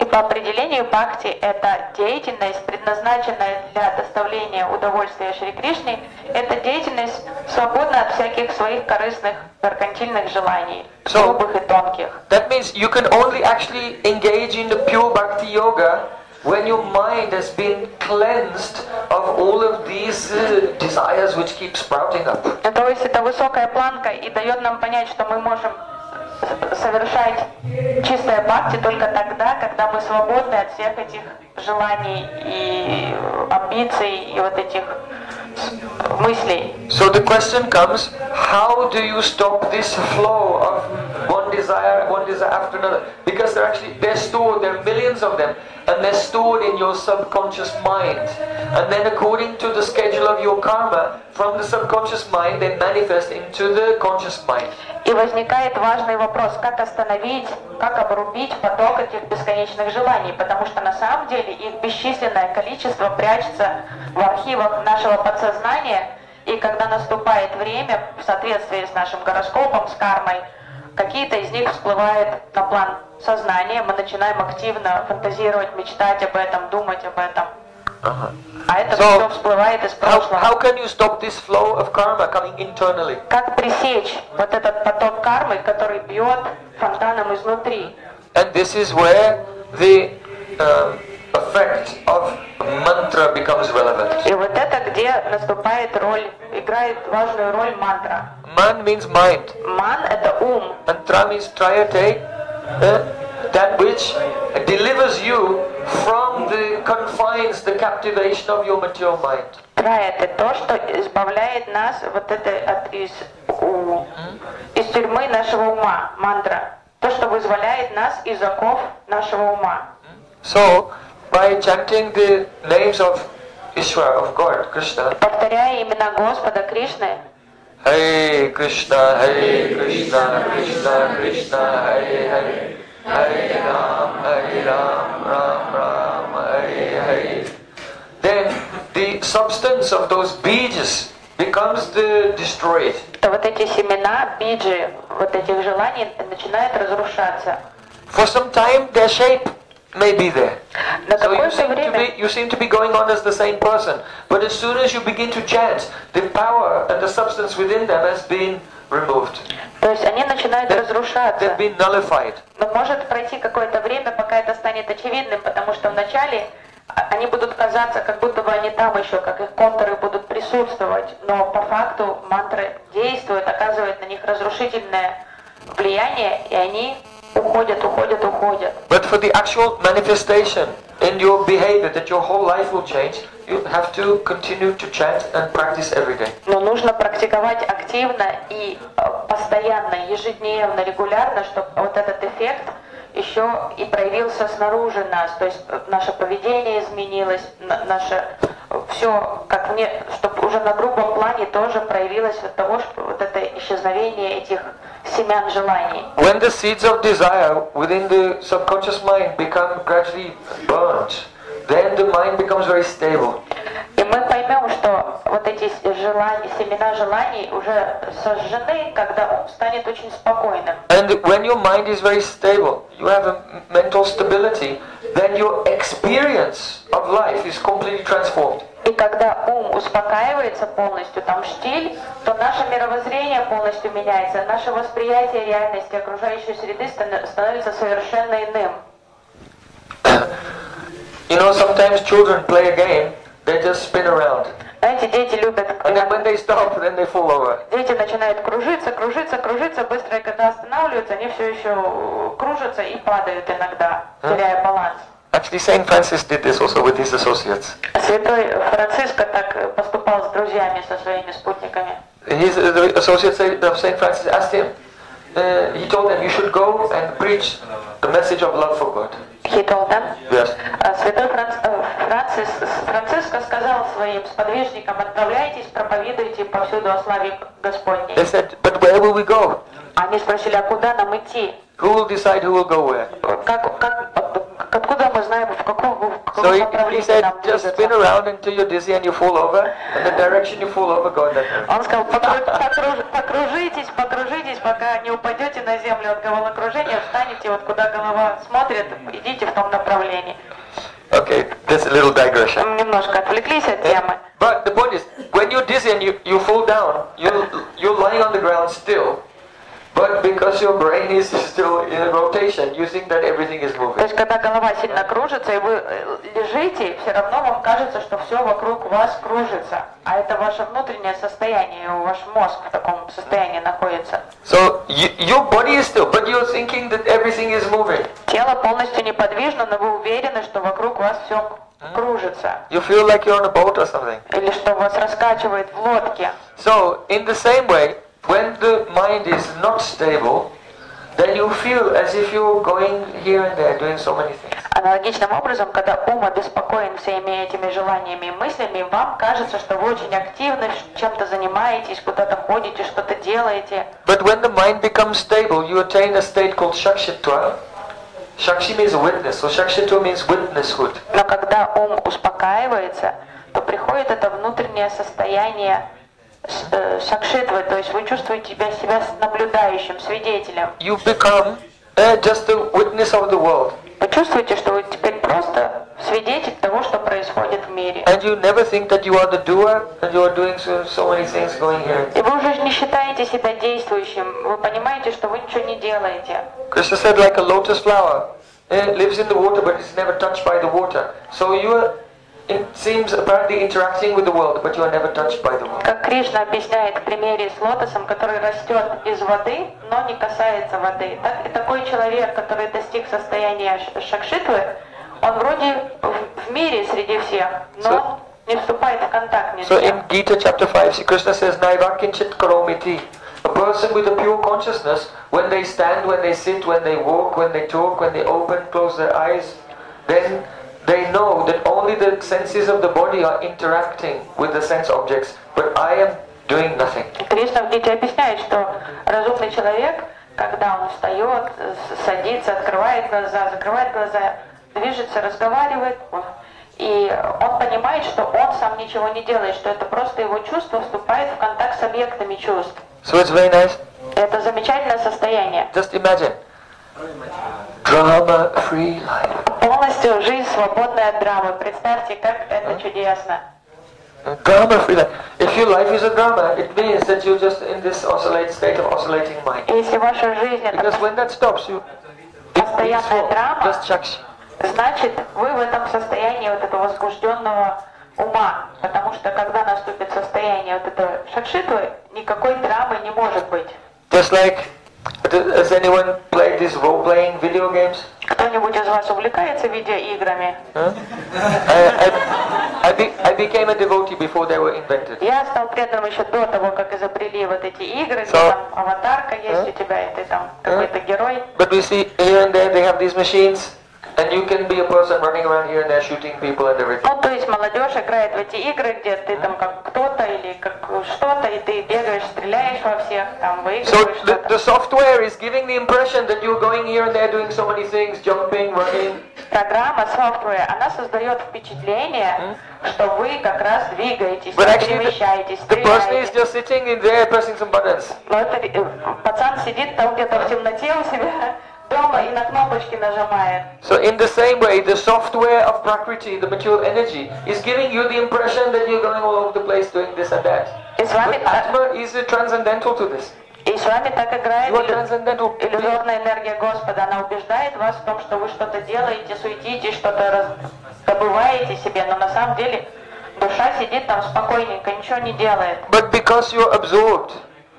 И по определению бхакти это деятельность, предназначенная для доставления удовольствия Шри Кришне, это деятельность свободна от всяких своих корыстных меркантильных желаний, So- грубых и тонких. That means you can only actually engage in the pure bhakti yoga when your mind has been cleansed of all of these uh, desires which keep sprouting up. Ну, То есть это высокая планка и дает нам понять, что мы можем совершать чистое бхакти только тогда, когда мы свободны от всех этих желаний и амбиций и вот этих мыслей. So the question comes, how do you stop this flow of one desire, one desire after another? Because they're actually, they're stored, there are millions of them, and they're stored in your subconscious mind. And then according to the schedule of your karma, from the subconscious mind, they manifest into the conscious mind. И возникает важный вопрос, как остановить, как обрубить поток этих бесконечных желаний, потому что на самом деле их бесчисленное количество прячется в архивах нашего подсознания, и когда наступает время, в соответствии с нашим гороскопом, с кармой, какие-то из них всплывают на план сознания, мы начинаем активно фантазировать, мечтать об этом, думать об этом. А это So, все всплывает из How, прошлого. how can you stop this flow of karma coming internally? Как пресечь вот этот поток кармы, который бьет фонтаном изнутри? And this is where the um, effect of mantra becomes relevant. И вот это, где наступает роль, играет важную роль мантра. Man means mind, Ман — это ум, and tra means trayate, uh, that which delivers you from the confines, the captivation of your material mind. Это то, что избавляет нас вот это от, из, у- из тюрьмы нашего ума, мантра. То, что вызволяет нас из оков нашего ума. So, by chanting the names of Ishwara, of God, Krishna, Повторяя имена Господа Кришны, Hare Krishna, Hare Krishna, Krishna Krishna, Hare Hare, Hare Ram, Hare Ram, Ram Ram, Hare Hare. Then the substance of those beads becomes the destroyed. то вот эти семена, биджи, вот этих желаний начинают разрушаться. For some time, their shape may be there. So you seem, to be, you seem to be going on as the same person. But as soon as you begin to chant, the power and the substance within them has been removed. То есть они начинают They've разрушаться. been nullified. Но может пройти какое-то время, пока это станет очевидным, потому что вначале а- они будут казаться, как будто бы они там еще, как их контуры будут присутствовать, но по факту мантры действуют, оказывают на них разрушительное влияние, и они уходят, уходят, уходят. But for the actual manifestation in your behavior that your whole life will change, you have to continue to chant and practice every day. Но нужно практиковать активно и э, постоянно, ежедневно, регулярно, чтобы вот этот эффект еще и проявился снаружи нас. То есть э, наше поведение изменилось, на- наше все, как мне, чтобы уже на грубом плане тоже проявилось от того, что вот это исчезновение этих семян желаний. When the seeds of desire within the subconscious mind become gradually burnt, then the mind becomes very stable. Мы поймем, что вот эти желания, семена желаний уже сожжены, когда ум станет очень спокойным. And when your mind is very stable, you have a mental stability, then your experience of life is completely transformed. И когда ум успокаивается полностью, там штиль, то наше мировоззрение полностью меняется, наше восприятие реальности окружающей среды стан- становится совершенно иным. You know, sometimes children play a game, they just spin around. Знаете, дети любят, And then когда when they stop, then they fall over. дети начинают кружиться, кружиться, кружиться, быстро, и когда останавливаются, они все еще э, кружатся и падают иногда, теряя баланс. Actually, Saint Francis did this also with his associates. Святой Франциско так э, поступал с друзьями, со своими спутниками. His uh, associates of Saint Francis asked him. Uh, he told them, "You should go and preach the message of love for God." Told them, Yes. А Святой э, Францис, Франциско сказал своим сподвижникам, отправляйтесь, проповедуйте повсюду о славе Господней. They said, "But where will we go? Они спросили, а куда нам идти? Who will decide who will go where?" Как, как, от- откуда мы знаем, в каком, в каком So he, he said, "Just spin around until you're dizzy and you fall over, and the direction you fall over, go in that direction." Он сказал, «Покру- покруж- покружитесь, покружитесь, пока не упадете на землю от головокружения, встанете, вот куда голова смотрит, идите в том направлении. Okay, that's a little digression. Немножко отвлеклись от темы. But the point is, when you're dizzy and you, you fall down, you're, you're lying on the ground still. But because your brain is still in rotation, you think that everything is То moving. есть, когда голова сильно кружится, и вы э, лежите, все равно вам кажется, что все вокруг вас кружится. А это ваше внутреннее состояние, ваш мозг в таком состоянии находится. So you, your body is still, but you're thinking that everything is moving. Тело полностью неподвижно, но вы уверены, что вокруг вас все кружится. You feel like you're on a boat or something. Или что вас раскачивает в лодке. So in the same way, when the mind is not stable, then you feel as if you're going here and there, doing so many things. Аналогичным образом, когда ум обеспокоен всеми этими желаниями и мыслями, вам кажется, что вы очень активны, чем-то занимаетесь, куда-то ходите, что-то делаете. But when the mind becomes stable, you attain a state called shakshitva. Shakshi means witness, so shakshitva means witnesshood. Но когда ум успокаивается, то приходит это внутреннее состояние э, сакшитвы, то есть вы чувствуете себя, себя наблюдающим, свидетелем. You become uh, just the witness of the world, Вы чувствуете, что вы теперь просто свидетель того, что происходит в мире. and you never think that you are the doer, and you are doing so, so many things going here. И вы уже не считаете себя действующим, вы понимаете, что вы ничего не делаете. Krishna said, like a lotus flower, it lives in the water, but it's never touched by the water. So you are, it seems apparently interacting with the world, but you are never touched by the world. Как Кришна объясняет в примере с лотосом, который растет из воды, но не касается воды. Так и такой человек, который достиг состояния ш- шакшитвы, он вроде в, в мире среди всех, но So- он не вступает в контакт ни с So кем. in Gita chapter 5, Sri Krishna says, Naivakinchit karomiti. A person with a pure consciousness, when they stand, when they sit, when they walk, when they talk, when they open, close their eyes, then they know that only the senses of the body are interacting with the sense objects, but I am doing nothing. Кришна в Гите объясняет, что разумный человек, когда он встает, садится, открывает глаза, закрывает глаза, движется, разговаривает, и он понимает, что он сам ничего не делает, что это просто его чувство вступает в контакт с объектами чувств. So it's very nice. Это замечательное состояние. Just imagine. Life. Полностью жизнь свободная от драмы. Представьте, как это чудесно. Drama free life. If If your life is a drama, it means that you're just in this oscillate state of oscillating mind. И если ваша жизнь это Because when that stops, you постоянная драма, just chakshi. значит вы в этом состоянии вот этого возбужденного ума. Потому что когда наступит состояние вот этого шакшитвы, никакой драмы не может быть. Just like, has anyone played these role-playing video games? Кто-нибудь из вас увлекается видеоиграми? Huh? I, I, I, be, I became a devotee before they were invented. Я стал преданным еще до того, как изобрели вот эти игры, где So- там аватарка есть у тебя, и ты там какой-то герой. But we see here and there they have these machines, and you can be a person running around here and there shooting people and everything. Ну, то есть молодежь играет в эти игры, где ты там как кто-то или как что-то, и ты бегаешь, стреляешь во всех, там So выигрываешь the, что-то. the software is giving the impression that you're going here and there doing so many things, jumping, running. Программа, software, она создает впечатление, что вы как раз двигаетесь, But actually, перемещаетесь, the, the person is just sitting in there pressing some buttons. Но это э, пацан сидит там где-то в темноте у себя дома и на кнопочки нажимает. So in the same way, the software of Prakriti, the material energy, is giving you the impression that you're going all over the place doing this and that. И с вами But Atma is uh, transcendental to this. и с вами так играет иллю- иллюзорная энергия Господа. Она убеждает вас в том, что вы что-то делаете, суетитесь, что-то раз- добываете себе, но на самом деле душа сидит там спокойненько, ничего не делает. But because you're absorbed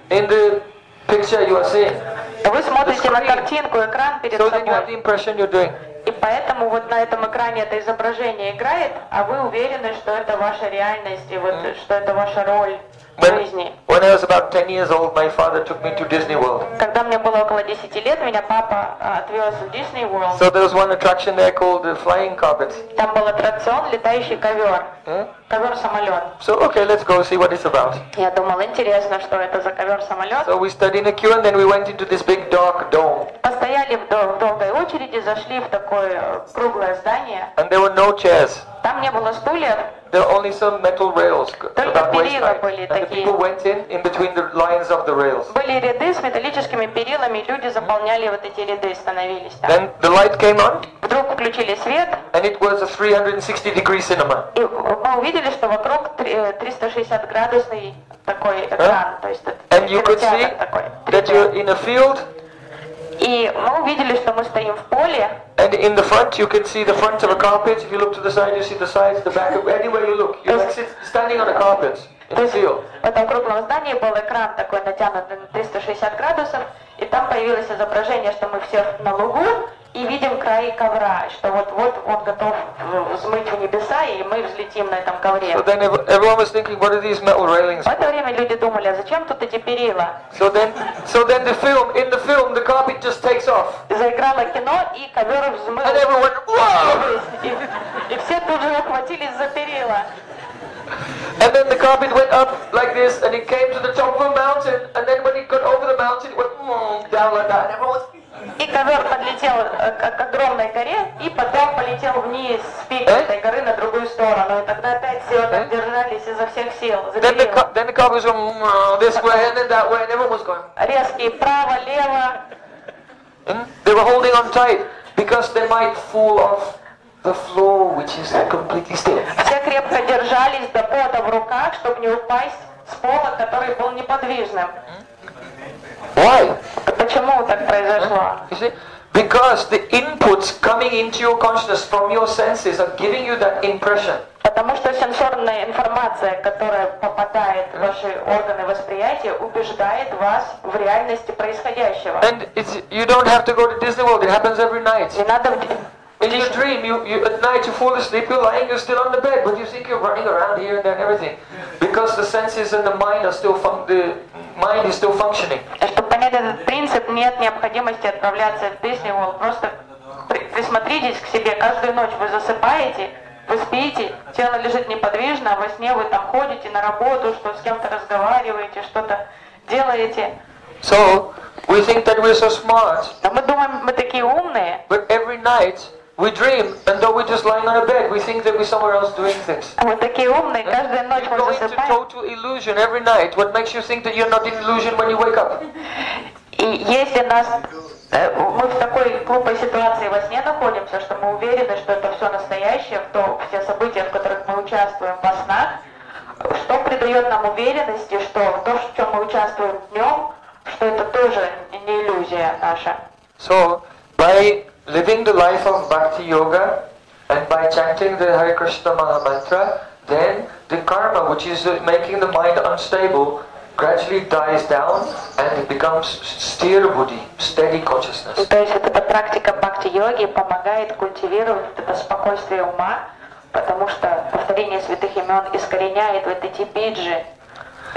in the picture you are seeing, Вы смотрите на картинку, экран перед so собой. И поэтому вот на этом экране это изображение играет, а вы уверены, что это ваша реальность, и вот что это ваша роль жизни. when I was about 10 years old, my father took me to Disney World. Когда мне было около 10 лет, меня папа а, отвез в Disney World. So there was one attraction there called the flying carpet. Там был аттракцион «Летающий ковер». Huh? Ковер-самолет. So okay, let's go see what it's about. Я думал, интересно, что это за ковер-самолет. So we stood in a queue and then we went into this big dark dome. Постояли в, дол- в долгой очереди, зашли в такое э, круглое здание. And there were no chairs. Там не было стульев, There were only some metal rails c- Только about waist перила height. были And the такие. people went in, in between the lines of the rails. были ряды с металлическими перилами, люди заполняли вот эти ряды, становились там. Then the light came on Вдруг включили свет, and it was a 360 degree cinema. и мы увидели, что вокруг три- э, 360 градусный такой экран, то есть это And you could see кинотеатр такой. that 3D. you're in a field И мы увидели, что мы стоим в поле, and in the front you can see the front of a carpet. If you look to the side you see the sides, the back, of, anywhere you look. You're like standing on a carpet То есть в этом круглом здании был экран такой натянутый на 360 градусов, и там появилось изображение, что мы все на лугу и видим край ковра, что вот-вот он готов взмыть в небеса, и мы взлетим на этом ковре. So then ev- everyone was thinking, what are these metal railings? В это время люди думали, а зачем тут эти перила? So then, so then the film, in the film, the carpet just takes off. Заиграло кино, и ковер взмыл. And everyone ввысь. И, и все тут же ухватились за перила. And then the carpet went up like this, and it came to the top of a mountain, and then when it got over the mountain, it went mm, down like that. And everyone was, И ковер подлетел э, к, огромной горе, и потом полетел вниз с пика Э? этой горы на другую сторону. И тогда опять все Э? так держались изо всех сил. then the, car, then the going mm, this way and then that way, and everyone was going. Резкие право, лево. And they were holding on tight because they might fall off the floor, which is completely still. Все крепко держались до пота в руках, чтобы не упасть с пола, который был неподвижным. Why? Почему так произошло? You see? Because the inputs coming into your consciousness from your senses are giving you that impression. Потому что сенсорная информация, которая попадает в ваши органы восприятия, убеждает вас в реальности происходящего. And it's, you don't have to go to Disney World, it happens every night. Не надо In your dream, you, you at night you fall asleep, you're lying, you're still on the bed, but you think you're running around here and there and everything. Because the senses and the mind are still fun- the mind is still functioning. Чтобы понять этот принцип, нет необходимости отправляться в Disney World. Просто при- присмотритесь к себе. Каждую ночь вы засыпаете, вы спите, тело лежит неподвижно, а во сне вы там ходите на работу, что с кем-то разговариваете, что-то делаете. So we think that we're so smart, А мы думаем, мы такие умные, but every night we dream, and though we're just lying on a bed, we think that we're somewhere else doing things. мы такие умные, каждую ночь You мы go into засыпаем. total illusion every night. What makes you think that you're not in illusion when you wake up? И если нас э, мы в такой глупой ситуации во сне находимся, что мы уверены, что это все настоящее, то все события, в которых мы участвуем во снах, что придает нам уверенности, что то, в чем мы участвуем днем, что это тоже не иллюзия наша. So, by living the life of Bhakti Yoga and by chanting the Hare Krishna Maha Mantra, then the karma which is uh, making the mind unstable gradually dies down and it becomes sthira buddhi, steady consciousness. То есть вот эта практика бхакти-йоги помогает культивировать вот это спокойствие ума, потому что повторение святых имен искореняет вот эти биджи,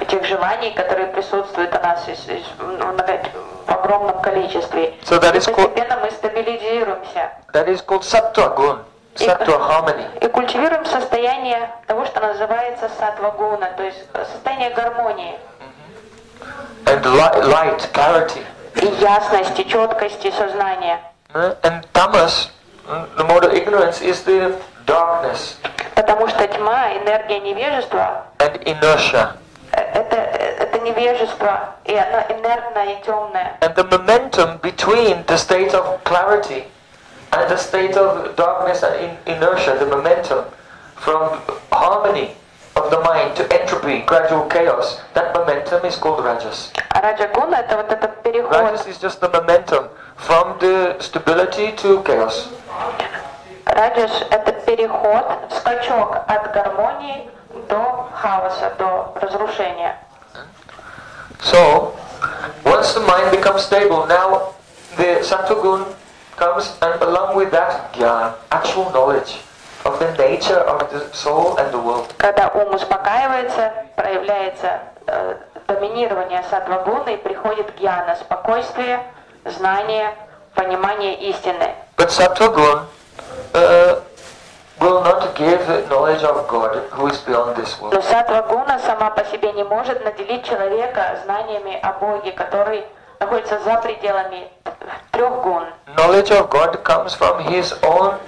этих желаний, которые присутствуют у нас из- в огромном количестве. So that И is called- постепенно мы стабилизируемся. That is called sattva gun, sattva harmony. И культивируем состояние того, что называется сатвагуна, то есть состояние гармонии, And li- light, clarity. и ясности, четкости сознания. Uh, And tamas, mm, the mode of ignorance, is the darkness Потому что тьма, энергия невежества, and inertia. э, это, э, это невежество, и оно инертное и темное. And the momentum between the state of clarity and the state of darkness and in- inertia, the momentum from harmony of the mind to entropy, gradual chaos, that momentum is called rajas. А раджагуна это вот этот переход. Rajas is just the momentum from the stability to chaos. Раджаш это переход, скачок от гармонии до хаоса, до разрушения. So, once the mind becomes stable, now the sattvagun comes and along with that jnana, actual knowledge of the nature of the soul and the world. Когда ум успокаивается, проявляется э, доминирование сатвагуны и приходит гьяна, спокойствие, знание, понимание истины. But sattvagun uh, will not give the knowledge of God who is beyond this Но world. сатвагуна сама по себе не может наделить человека знаниями о Боге, который находится за пределами трех гун. Knowledge of God comes from his own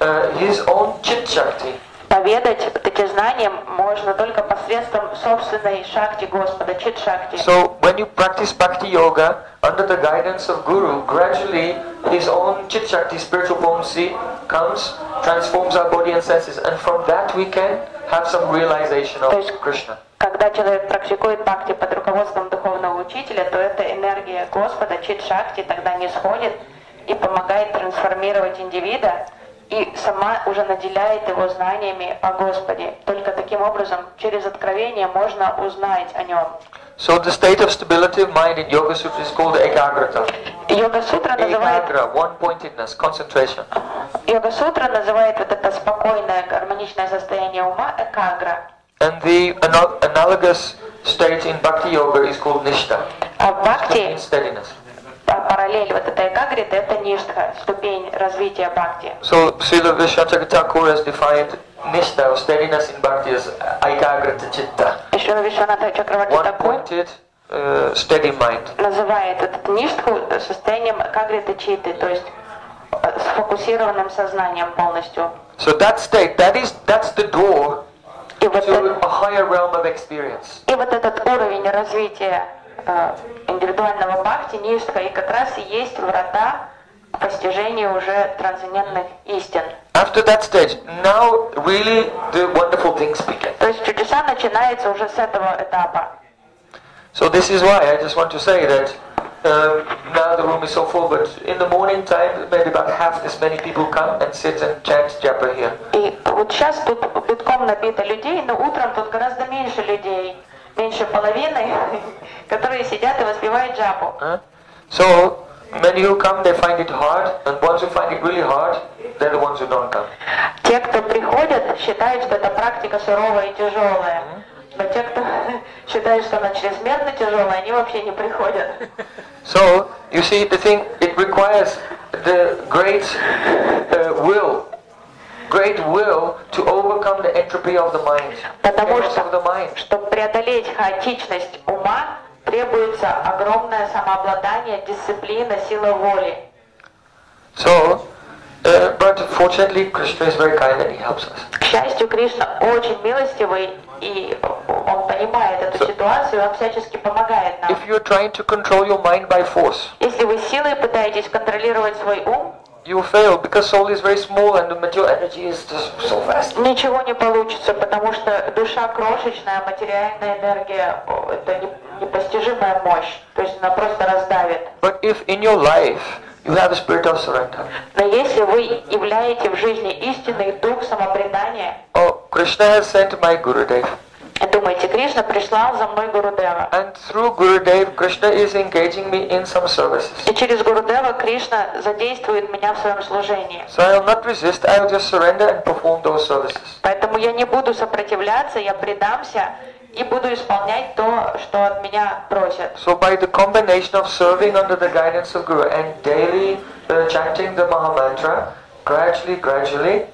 uh, his own chit shakti. Поведать эти знания можно только посредством собственной шакти Господа, чит шакти. So when you practice bhakti yoga under the guidance of Guru, gradually his own chit shakti, spiritual potency, comes, transforms our body and senses, and from that we can have some realization of Krishna. когда человек практикует бхакти под руководством духовного учителя, то эта энергия Господа, чит шакти, тогда не сходит и помогает трансформировать индивида и сама уже наделяет его знаниями о Господе. Только таким образом, через откровение можно узнать о нем. So the state of stability of mind in Yoga Sutra is called Ekagrata. Йога Сутра называет Ekagra, one-pointedness, concentration. Йога Сутра называет вот это спокойное, гармоничное состояние ума экагра. And the ana- analogous state in Bhakti Yoga is called Nishta, А в which бхакти means steadiness. а параллель вот этой экагры, это ништха, ступень развития бхакти. So Srila Vishwanath Thakur has defined Or steadiness in Bhakti as Ekagrata Chitta. Еще Вишванатха Чакраварти Такур uh, steady mind. называет этот ништху состоянием экагриты читы, то есть э, сфокусированным сознанием полностью. So that state, that is, that's the door И вот, to э- a higher realm of experience. и вот этот уровень развития э, индивидуального бхакти, ништха, и как раз и есть врата к постижению уже трансцендентных истин. After that stage, now really the wonderful things begin. То есть чудеса начинаются уже с этого этапа. So this is why I just want to say that um, now the room is so full, but in the morning time, maybe about half this many people come and sit and chant japa here. И вот сейчас тут битком набито людей, но утром тут гораздо меньше людей, меньше половины, которые сидят и воспевают джапу. So many who come, they find it hard, and ones who find it really hard, they're the ones who don't come. Те, кто приходят, считают, что эта практика суровая и тяжелая. Но те, кто считают, что она чрезмерно тяжелая, они вообще не приходят. So you see, the thing it requires the great uh, will, great will to overcome the entropy of the mind, Потому chaos of the что, mind. чтобы преодолеть хаотичность ума, требуется огромное самообладание, дисциплина, сила воли. So, uh, but fortunately, Krishna is very kind and he helps us. К счастью, Кришна очень милостивый, и он понимает эту ситуацию, он всячески помогает нам. If you're trying to control your mind by force, Если вы силой пытаетесь контролировать свой ум, you fail because soul is very small and the material energy is just so vast. Ничего не получится, потому что душа крошечная, материальная энергия это не- непостижимая мощь. То есть она просто раздавит. But if in your life you have a spirit of surrender, Но если вы являете в жизни истинный дух самопредания, oh, Krishna has sent my Gurudev, думаете, Кришна прислал за мной Гурудева. and through Gurudev, Krishna is engaging me in some services. И через Гурудева Кришна задействует меня в своем служении. So I will not resist, I will just surrender and perform those services. Поэтому я не буду сопротивляться, я предамся и буду исполнять то, что от меня просят. So by the combination of serving under the guidance of Guru and daily uh, chanting the Maha Mantra, gradually, gradually,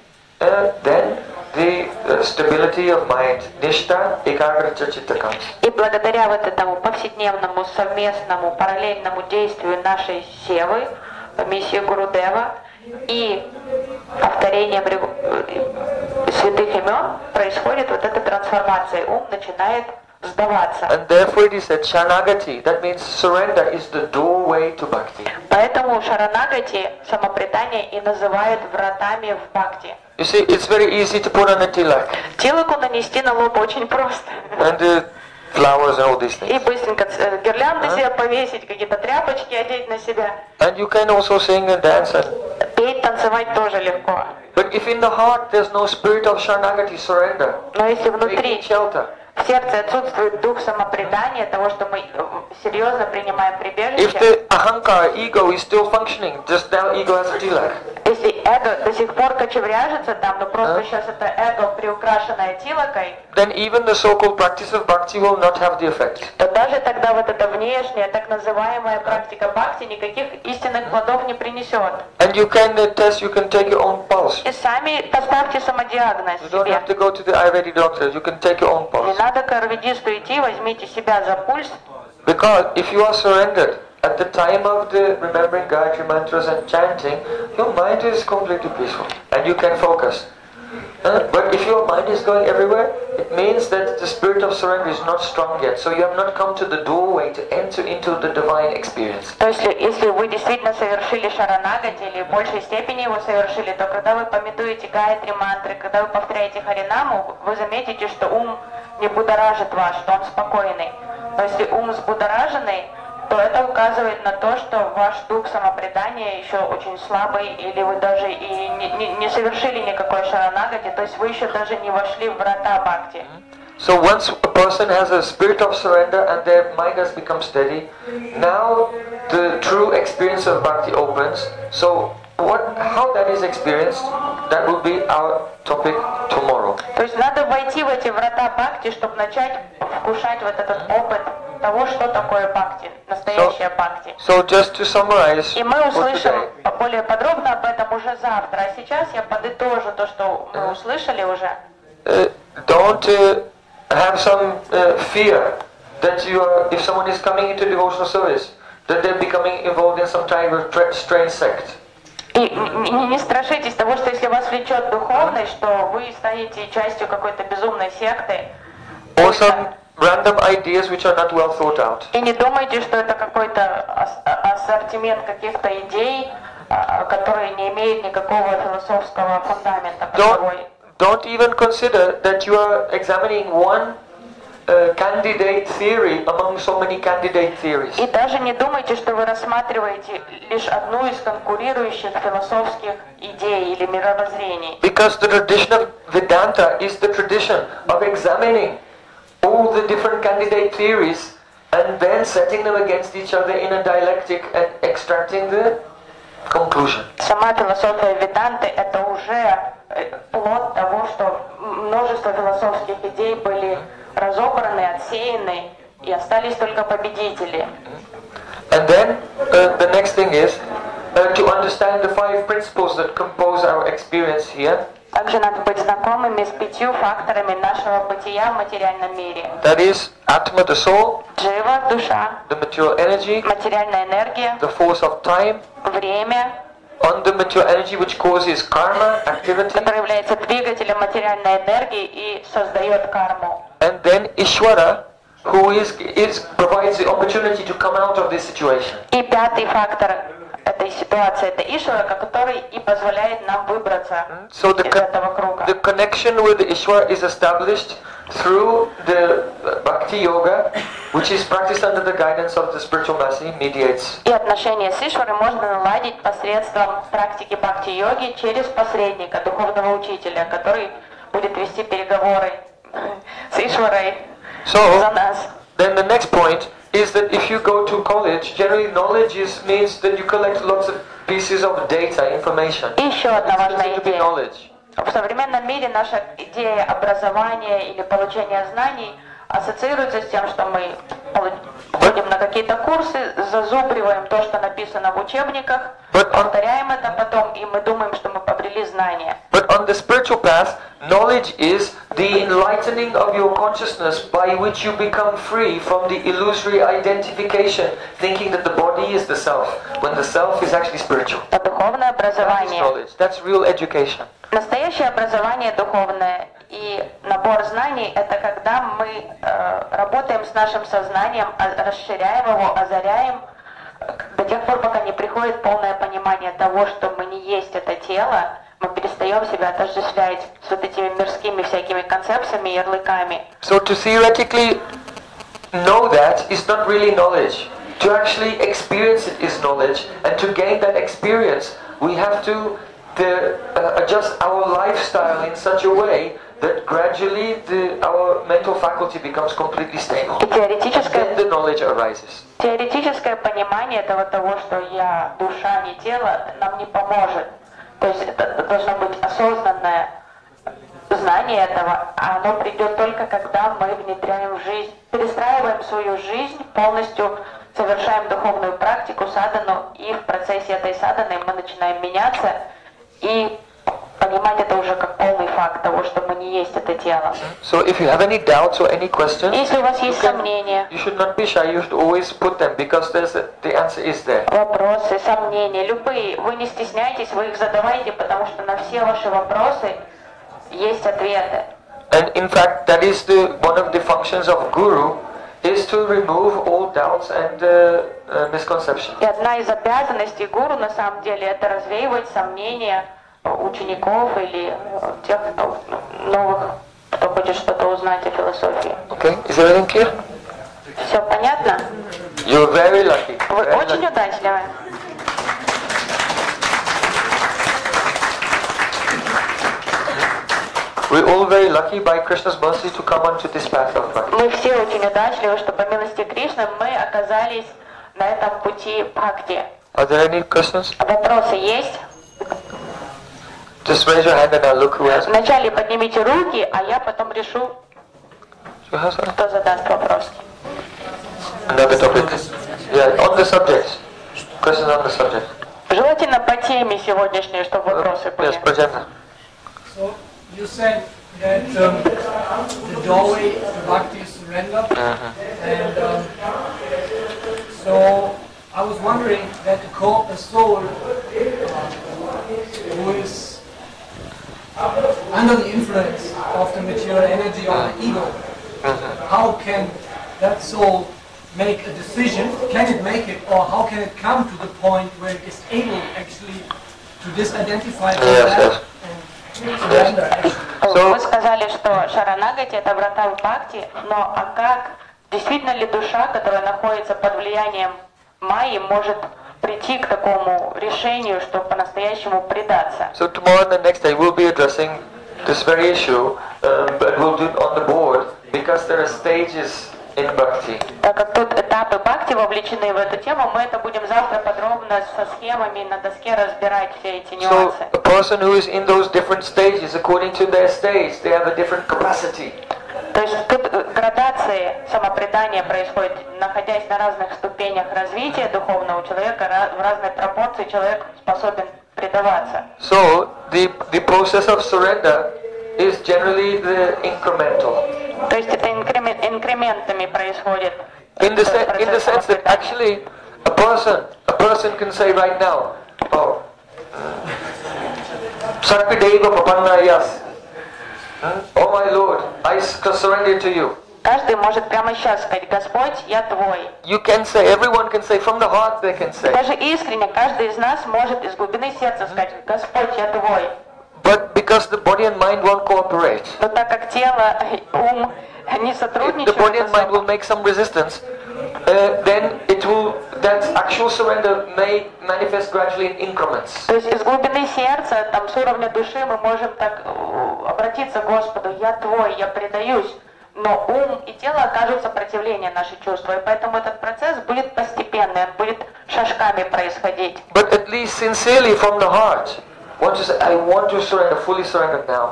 uh, then the uh, stability of mind, nishta, ekagrata chitta comes. И благодаря вот этому повседневному, совместному, параллельному действию нашей севы, миссии Гурудева и повторением святых имен происходит вот эта трансформация. Ум начинает сдаваться. And therefore it is said Shanagati, that means surrender is the doorway to bhakti. Поэтому Шаранагати самопредание и называют вратами в бхакти. You see, it's very easy to put on a tilak Тилоку нанести на лоб очень просто. and uh, flowers and all these И things. быстренько э, гирлянды А? себе повесить, какие-то тряпочки одеть на себя. And you can also sing and dance. And, Петь, танцевать тоже легко. but if in the heart there's no spirit of Shanagati, surrender, Но если внутри shelter, в сердце отсутствует дух самопредания, того, что мы э, серьезно принимаем if прибежище, the ahankar, ego is still functioning, just now ego has a tilak. Если эго до сих пор кочевряжется там, но просто А? сейчас это эго, приукрашенное тилокой, then even the so-called practice of bhakti will not have the effect. то даже тогда вот эта внешняя, так называемая практика бхакти никаких истинных плодов не принесет. And you can uh, test, you can take your own pulse. И сами поставьте самодиагноз You don't have to go to the Ayurvedic doctor, you can take your own Не pulse. надо к аюрведисту идти, возьмите себя за пульс, Because if you are surrendered at the time of the remembering Gayatri mantras and chanting, your mind is completely peaceful and you can focus. Uh, but if your mind is going everywhere, it means that the spirit of surrender is not strong yet. So you have not come to the doorway to enter into the divine experience. То есть, если вы действительно совершили шаранагати или в большей степени его совершили, то когда вы пометуете гайатри мантры, когда вы повторяете харинаму, вы заметите, что ум не будоражит вас, что он спокойный. Но если ум взбудораженный, То это указывает на то, что ваш дух самопредания еще очень слабый, или вы даже и не, не- не совершили никакой шаранагати, то есть вы еще даже не вошли в врата бхакти. So once a person has a spirit of surrender and their mind has become steady, now the true experience of bhakti opens. So what, how that is experienced, that will be our topic tomorrow. То есть надо войти в эти врата бхакти, чтобы начать вкушать вот этот опыт того, что такое бхакти, настоящая бхакти. So just to summarize И мы услышим today, более подробно об этом уже завтра. А сейчас я подытожу то, что мы услышали уже. uh, don't uh, have some uh, fear that you are, if someone is coming into devotional service, that they're becoming involved in some type of tra- strange sect. И н- н- не страшитесь того, что если вас влечет духовность, что вы станете частью какой-то безумной секты. Or some random ideas which are not well thought out. И не думайте, что это какой-то а- ассортимент каких-то идей, а, которые не имеют никакого философского фундамента Don't, even consider that you are examining one uh, candidate theory among so many candidate theories. И даже не думайте, что вы рассматриваете лишь одну из конкурирующих философских идей или мировоззрений. Because the tradition of Vedanta is the tradition of examining all the different candidate theories and then setting them against each other in a dialectic and extracting the conclusion. Сама философия Веданты – это уже э, плод того, что множество философских идей были разобраны, отсеяны, и остались только победители. And then uh, the next thing is uh, to understand the five principles that compose our experience here. Также надо быть знакомыми с пятью факторами нашего бытия в материальном мире. That is Atma, the soul, Джива – душа, the material energy, материальная энергия, the force of time, время, on the material energy which causes karma, activity, который является двигателем материальной энергии и создает карму. and then Ishvara, who is, is provides the opportunity to come out of this situation. И пятый фактор этой ситуации это Ишвара, который и позволяет нам выбраться So the, из этого круга. the connection with Ishwar is established through the uh, Bhakti Yoga, which is practiced under the guidance of the spiritual master, he mediates. И отношения с Ишварой можно наладить посредством практики бхакти-йоги через посредника, духовного учителя, который будет вести переговоры с Ишварой за So, нас. then the next point is that if you go to college, generally knowledge is, means that you collect lots of pieces of data, information. И еще одна It's важная considered to be идея. knowledge. В современном мире наша идея образования или получения знаний ассоциируется с тем, что мы полу- ходим на какие-то курсы, зазубриваем то, что написано в учебниках, But on- повторяем это потом, и мы думаем, что мы обрели знания. But on the spiritual path, knowledge is the enlightening of your consciousness by which you become free from the illusory identification, thinking that the body is the self, when the self is actually spiritual. Это духовное That is образование. knowledge. That's real education. Настоящее образование духовное и набор знаний – это когда мы э, работаем с нашим сознанием, а- расширяем его, озаряем до тех пор, пока не приходит полное понимание того, что мы не есть это тело, мы перестаем себя отождествлять с вот этими мирскими всякими концепциями, ярлыками. So to theoretically know that is not really knowledge. To actually experience it is knowledge, and to gain that experience, we have to the, uh, adjust our lifestyle in such a way that gradually the, our mental faculty becomes completely stable. И теоретическое Then the knowledge arises. Теоретическое понимание этого того, что я душа, не тело, нам не поможет. То есть это должно быть осознанное знание этого, а оно придет только когда мы внедряем в жизнь, перестраиваем свою жизнь, полностью совершаем духовную практику, садану, и в процессе этой саданы мы начинаем меняться и понимать это уже как полный факт того, что мы не есть это тело. So if you have any doubts or any questions, Если у вас you, есть can- сомнения, you should not be shy. You should always put them because there's the answer is there. Вопросы, сомнения, любые, вы не стесняйтесь, вы их задавайте, потому что на все ваши вопросы есть ответы. And in fact, that is the one of the functions of guru is to remove all doubts and uh, uh, misconceptions. И одна из обязанностей гуру на самом деле это развеивать сомнения учеников или э, тех новых, кто хочет что-то узнать о философии. Okay, is everything clear? Все понятно? You're very lucky. Вы Very очень lucky. удачливы. We're all very lucky by Krishna's mercy to come onto this path of bhakti. Мы все очень удачливы, что по милости Кришны мы оказались на этом пути бхакти. Are there any questions? Вопросы есть? Just raise your hand and I'll look who has. Вначале поднимите руки, а я потом решу, кто задаст вопрос. Another topic. Yeah, on the subject. Questions on the subject. Желательно по теме сегодняшней, чтобы вопросы были. Yes. So you said that um, the doorway to bhakti is surrender, and um, so I was wondering that a, co- a soul uh, who is under the influence of the material energy or the ego, how can that soul make a decision? Can it make it, or how can it come to the point where it is able actually to disidentify from that Вы сказали, что Шаранагати это врата в Бхакти, но а как, действительно ли душа, которая находится под влиянием Майи, может прийти к такому решению, что по-настоящему предаться? So tomorrow and the next day we'll be addressing this very issue, um, but we'll do it on the board because there are stages. Так как тут этапы Бхакти вовлечены в эту тему, мы это будем завтра подробно со схемами на доске разбирать все эти So нюансы. a person who is in those different stages, according to their stage, they have a different capacity. То есть тут э, градации самопредания происходит, находясь на разных ступенях развития духовного человека, в разной пропорции человек способен предаваться. So the the process of surrender is generally the incremental. То есть это инкремен- инкрементами происходит. In the, этот se- in the процесс sense that самопредания. actually a person a person can say right now, oh, Sarpadeva Papanna Yas. Hmm? Oh my Lord, I s- surrender to you. Каждый может прямо сейчас сказать, Господь, я Твой. You can say, everyone can say, from the heart they can say. Даже искренне каждый из нас может из глубины сердца сказать, Господь, я Твой. But because the body and mind won't cooperate, Но так как тело ум не the сотрудничают, body and mind will make some resistance, uh, then it will, that actual surrender may manifest gradually in increments. то есть из глубины сердца, там с уровня души мы можем так э, обратиться к Господу, я Твой, я предаюсь. Но ум и тело окажут сопротивление наши чувства, и поэтому этот процесс будет постепенный, он будет шажками происходить. But at least sincerely from the heart,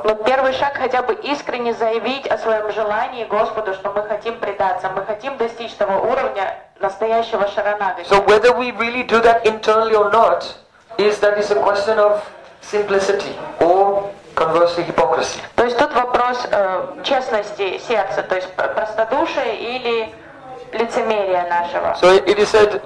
Но первый шаг хотя бы искренне заявить о своем желании Господу, что мы хотим предаться, мы хотим достичь того уровня настоящего шаранагати. So whether we really do that internally or not, is that is a question of simplicity or conversely hypocrisy. То есть тут вопрос э, честности сердца, то есть пр- простодушия или лицемерия нашего. So it is said,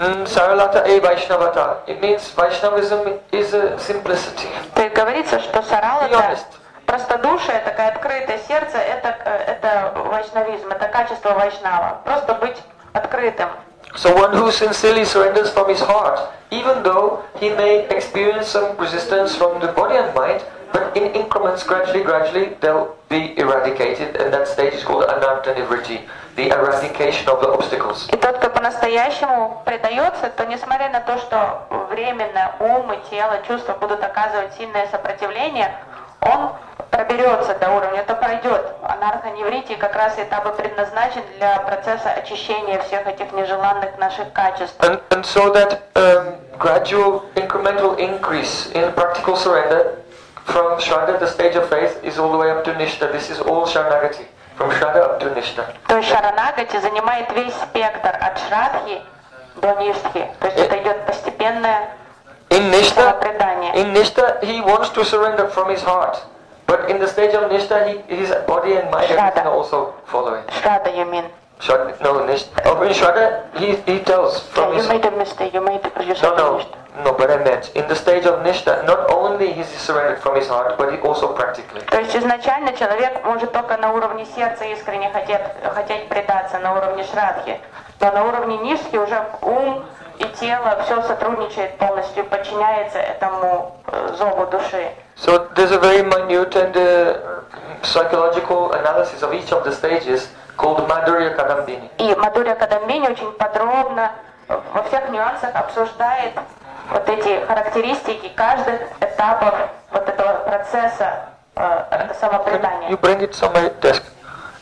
mm, Saralata e Vaishnavata. It means Vaishnavism is a simplicity. То есть говорится, что сарал Be это honest. простодушие, такое открытое сердце, это, э, это вайшнавизм, это качество вайшнава. Просто быть открытым. So one who sincerely surrenders from his heart, even though he may experience some resistance from the body and mind, but in increments, gradually, gradually, they'll be eradicated, and that stage is called ananta nivritti, The eradication of the obstacles. И тот, кто по-настоящему предается, то несмотря на то, что временно ум и тело, чувства будут оказывать сильное сопротивление, он проберется до уровня, это пройдет. Анархоневритий как раз этапы предназначен для процесса очищения всех этих нежеланных наших качеств. And, and so that um, gradual incremental increase in practical surrender from Shraddha, the stage of faith, is all the way up to Nishta. This is all Sharanagati, Shraddha. То есть Шаранагати занимает весь спектр от Шрадхи до Ништхи. То есть это идет постепенное In Nishta, in Nishta, he wants to surrender from his heart. But in the stage of Nishta, he, his body and mind Shraddha. are also following. Шрада, you mean? Shraddha, no, Nishta. Oh, in Shraddha, he, he tells Yeah, from you his... made a mistake. You made you No, no, I meant, in the stage of Nishta, not only is he surrendered from his heart, but he also practically. То есть изначально человек может только на уровне сердца искренне хотеть, хотеть предаться, на уровне шрадхи. Но на уровне нишки уже ум и тело все сотрудничает полностью, подчиняется этому э, зову души. So there's a very minute and uh, psychological analysis of each of the stages called Madhurya Kadambini. И Мадуря Кадамбини очень подробно во всех нюансах обсуждает вот эти характеристики каждых этапов вот этого процесса э, самопредания. You bring it on my desk.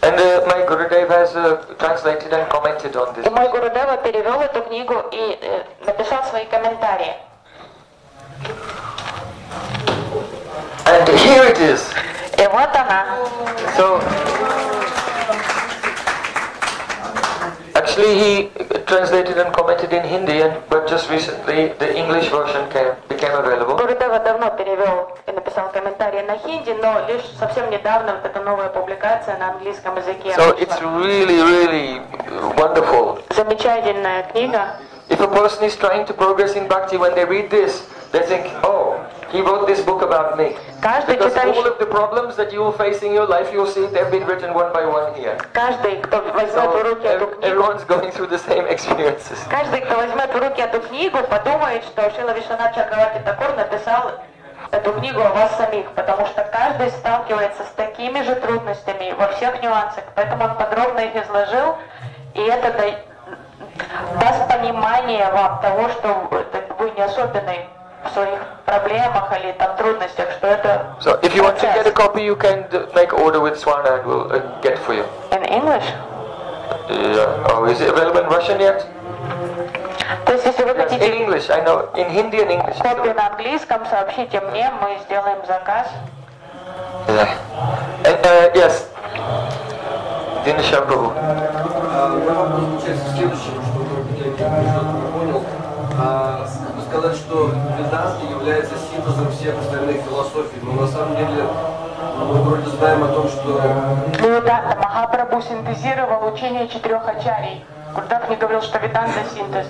And uh, my Gurudev has uh, translated and commented on this. И мой Гурудева перевел эту книгу и э, написал свои комментарии. And here it is. И вот она. So, actually he translated and commented in Hindi, and, but just recently the English version came, became available. Гурудева давно перевел и написал комментарии на хинди, но лишь совсем недавно вот эта новая публикация на английском языке So вышла. it's really, really wonderful. Замечательная книга. If a person is trying to progress in bhakti, when they read this, they think, oh, he wrote this book about me. Каждый Because all читающий, of the problems that you will face in your life, you'll see they've been written one by one here. каждый, кто возьмет в руки эту книгу, everyone's going through the same experiences. каждый, кто возьмет в руки эту книгу, подумает, что Шила Вишванат Чакравати Такур написал эту книгу о вас самих, потому что каждый сталкивается с такими же трудностями во всех нюансах, поэтому он подробно их изложил, и это да- даст понимание вам того, что вы не особенный в своих проблемах или там трудностях, что это So if you want to get a процесс. copy, you can d- make order with Swana and we'll uh, get for you. In English? Yeah. Oh, is it available in Russian yet? То есть, если вы Yes, in хотите English. I know. In Hindi and English. it's копию на английском, сообщите мне, мы сделаем заказ. Yeah. And, uh, yes. Dinasha Prabhu. А, У меня вопрос заключается в следующем, что вы меня немножко не понял. Вы сказали, что веданта является синтезом всех остальных философий, но на самом деле мы вроде знаем о том, что Веданта Махапрабху синтезировал учение четырех ачарий. Гурдев не говорил, что Веданта синтез.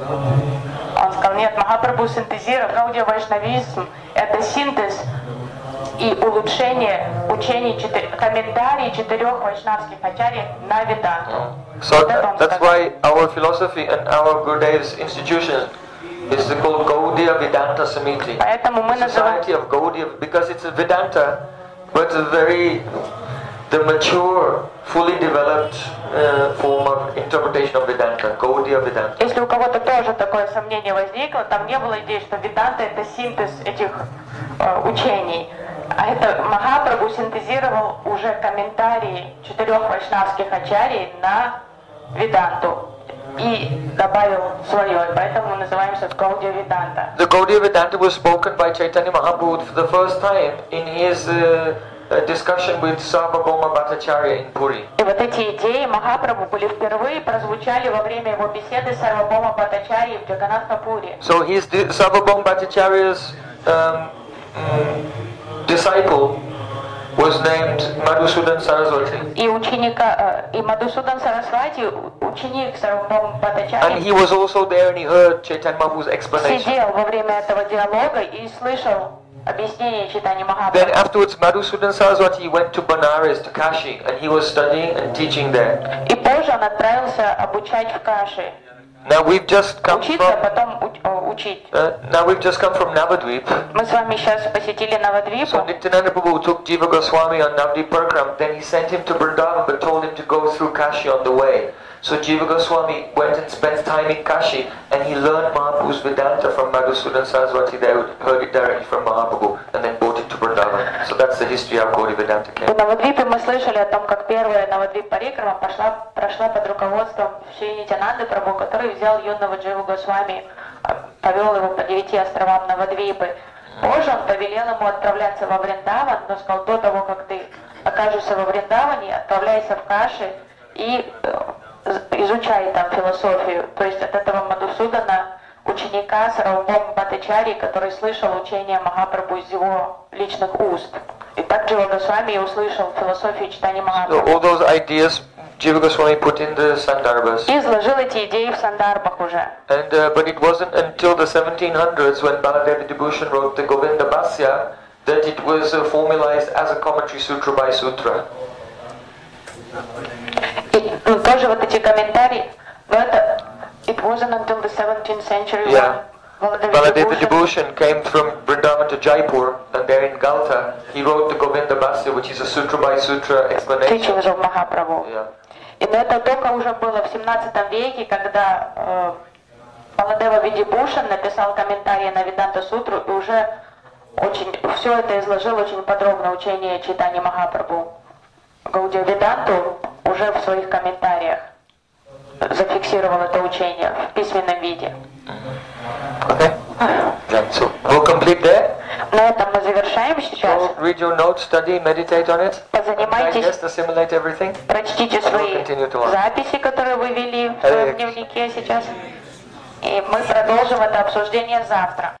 Он сказал, нет, Махапрабху синтезировал, Гаудия Вайшнавизм – это синтез и улучшение учений, четы- комментарий четырех вайшнавских ачарий на Веданту. So that, that's why our philosophy and our Gurudev's institution is called Gaudiya Vedanta Samiti. Поэтому мы называем Society of Gaudiya, because it's a Vedanta, but a very the mature, fully developed uh, form of interpretation of Vedanta, Gaudiya Vedanta. Если у кого-то тоже такое сомнение возникло, там не было идеи, что Веданта это синтез этих э, учений. А это Махапрабху синтезировал уже комментарии четырех вайшнавских ачарий на Веданту и добавил свое. И поэтому мы называемся Гаудия Веданта. The Gaudiya Vedanta was spoken by Chaitanya Mahaprabhu for the first time in his uh, uh, discussion with Sarvabhauma Bhattacharya in Puri. И вот эти идеи Махапрабху были впервые прозвучали во время его беседы с Сарвабома Бхаттачарьей в Джаганатхапуре. So his di- Sarvabhauma Bhattacharya's um, mm, disciple was named Madhusudan Saraswati. И ученика, э, и Мадусудан Сарасвати, ученик Сарвабома And Бхаттачарьи, he was also there and he heard Chaitanya Mahaprabhu's explanation. сидел во время этого диалога и слышал объяснение читания Then Махапрабху. afterwards Madhusudan Saraswati went to Banaras, to Kashi, and he was studying and teaching there. И позже он отправился обучать в Каши. Now we've just come Учиться, а from потом уч- э, учить. uh, now we've just come from Navadvip. Мы с вами сейчас посетили So Навадвипу. Nityananda Prabhu took Jiva Goswami on Navadvip program. Then he sent him to Vrindavan, but told him to go through Kashi on the way. So Jiva Goswami went and spent time in Kashi, and he learned Mahaprabhu's Vedanta from Madhusudan Saraswati. They heard it directly from Mahaprabhu, and then brought it to Vrindavan. So that's the history how Gaudi Vedanta came. В Навадвипе мы слышали о том, как первая Навадвип Парикрама прошла под руководством Шри Нитянанды Прабhu, который взял юного Дживу Госвами, а, повел его по девяти островам Навадвипы. Позже он повелел ему отправляться во Вриндаван, но сказал, до того, как ты окажешься во Вриндаване, отправляйся в Каши и э, изучай там философию. То есть от этого Мадусудана, ученика Саравбом Бхаттачари, который слышал учение Махапрабху из его личных уст. И так Джива Госвами и услышал философию читания So Махапрабху. all those ideas Jiva Goswami put in the Sandarbhas. И изложил эти идеи в Сандарбах уже. And uh, but it wasn't until the 1700s when Baladev Vibhushan wrote the Govinda Bhasya that it was uh, formalized as a commentary sutra by sutra. Ну, тоже вот эти комментарии, но это it wasn't until the 17th century Yeah. when Baladev Baladev Vibhushan Vibhushan came from Vrindavan to Jaipur and there in Galta he wrote the Govinda Bhasya which is a sutra by sutra explanation. Yeah. И но это только уже было в 17 веке, когда Баладева Видибушин написал комментарии на Веданта Сутру и уже очень все это изложил очень подробно учение читания Махапрабху. Веданту уже в своих комментариях зафиксировал это учение в письменном виде. Okay? Right, so we'll complete there. На этом мы завершаем сейчас. So read your notes, study, meditate on it. Позанимайтесь, Digest, assimilate everything. прочтите свои записи, которые вы вели в своем дневнике сейчас. И мы продолжим это обсуждение завтра.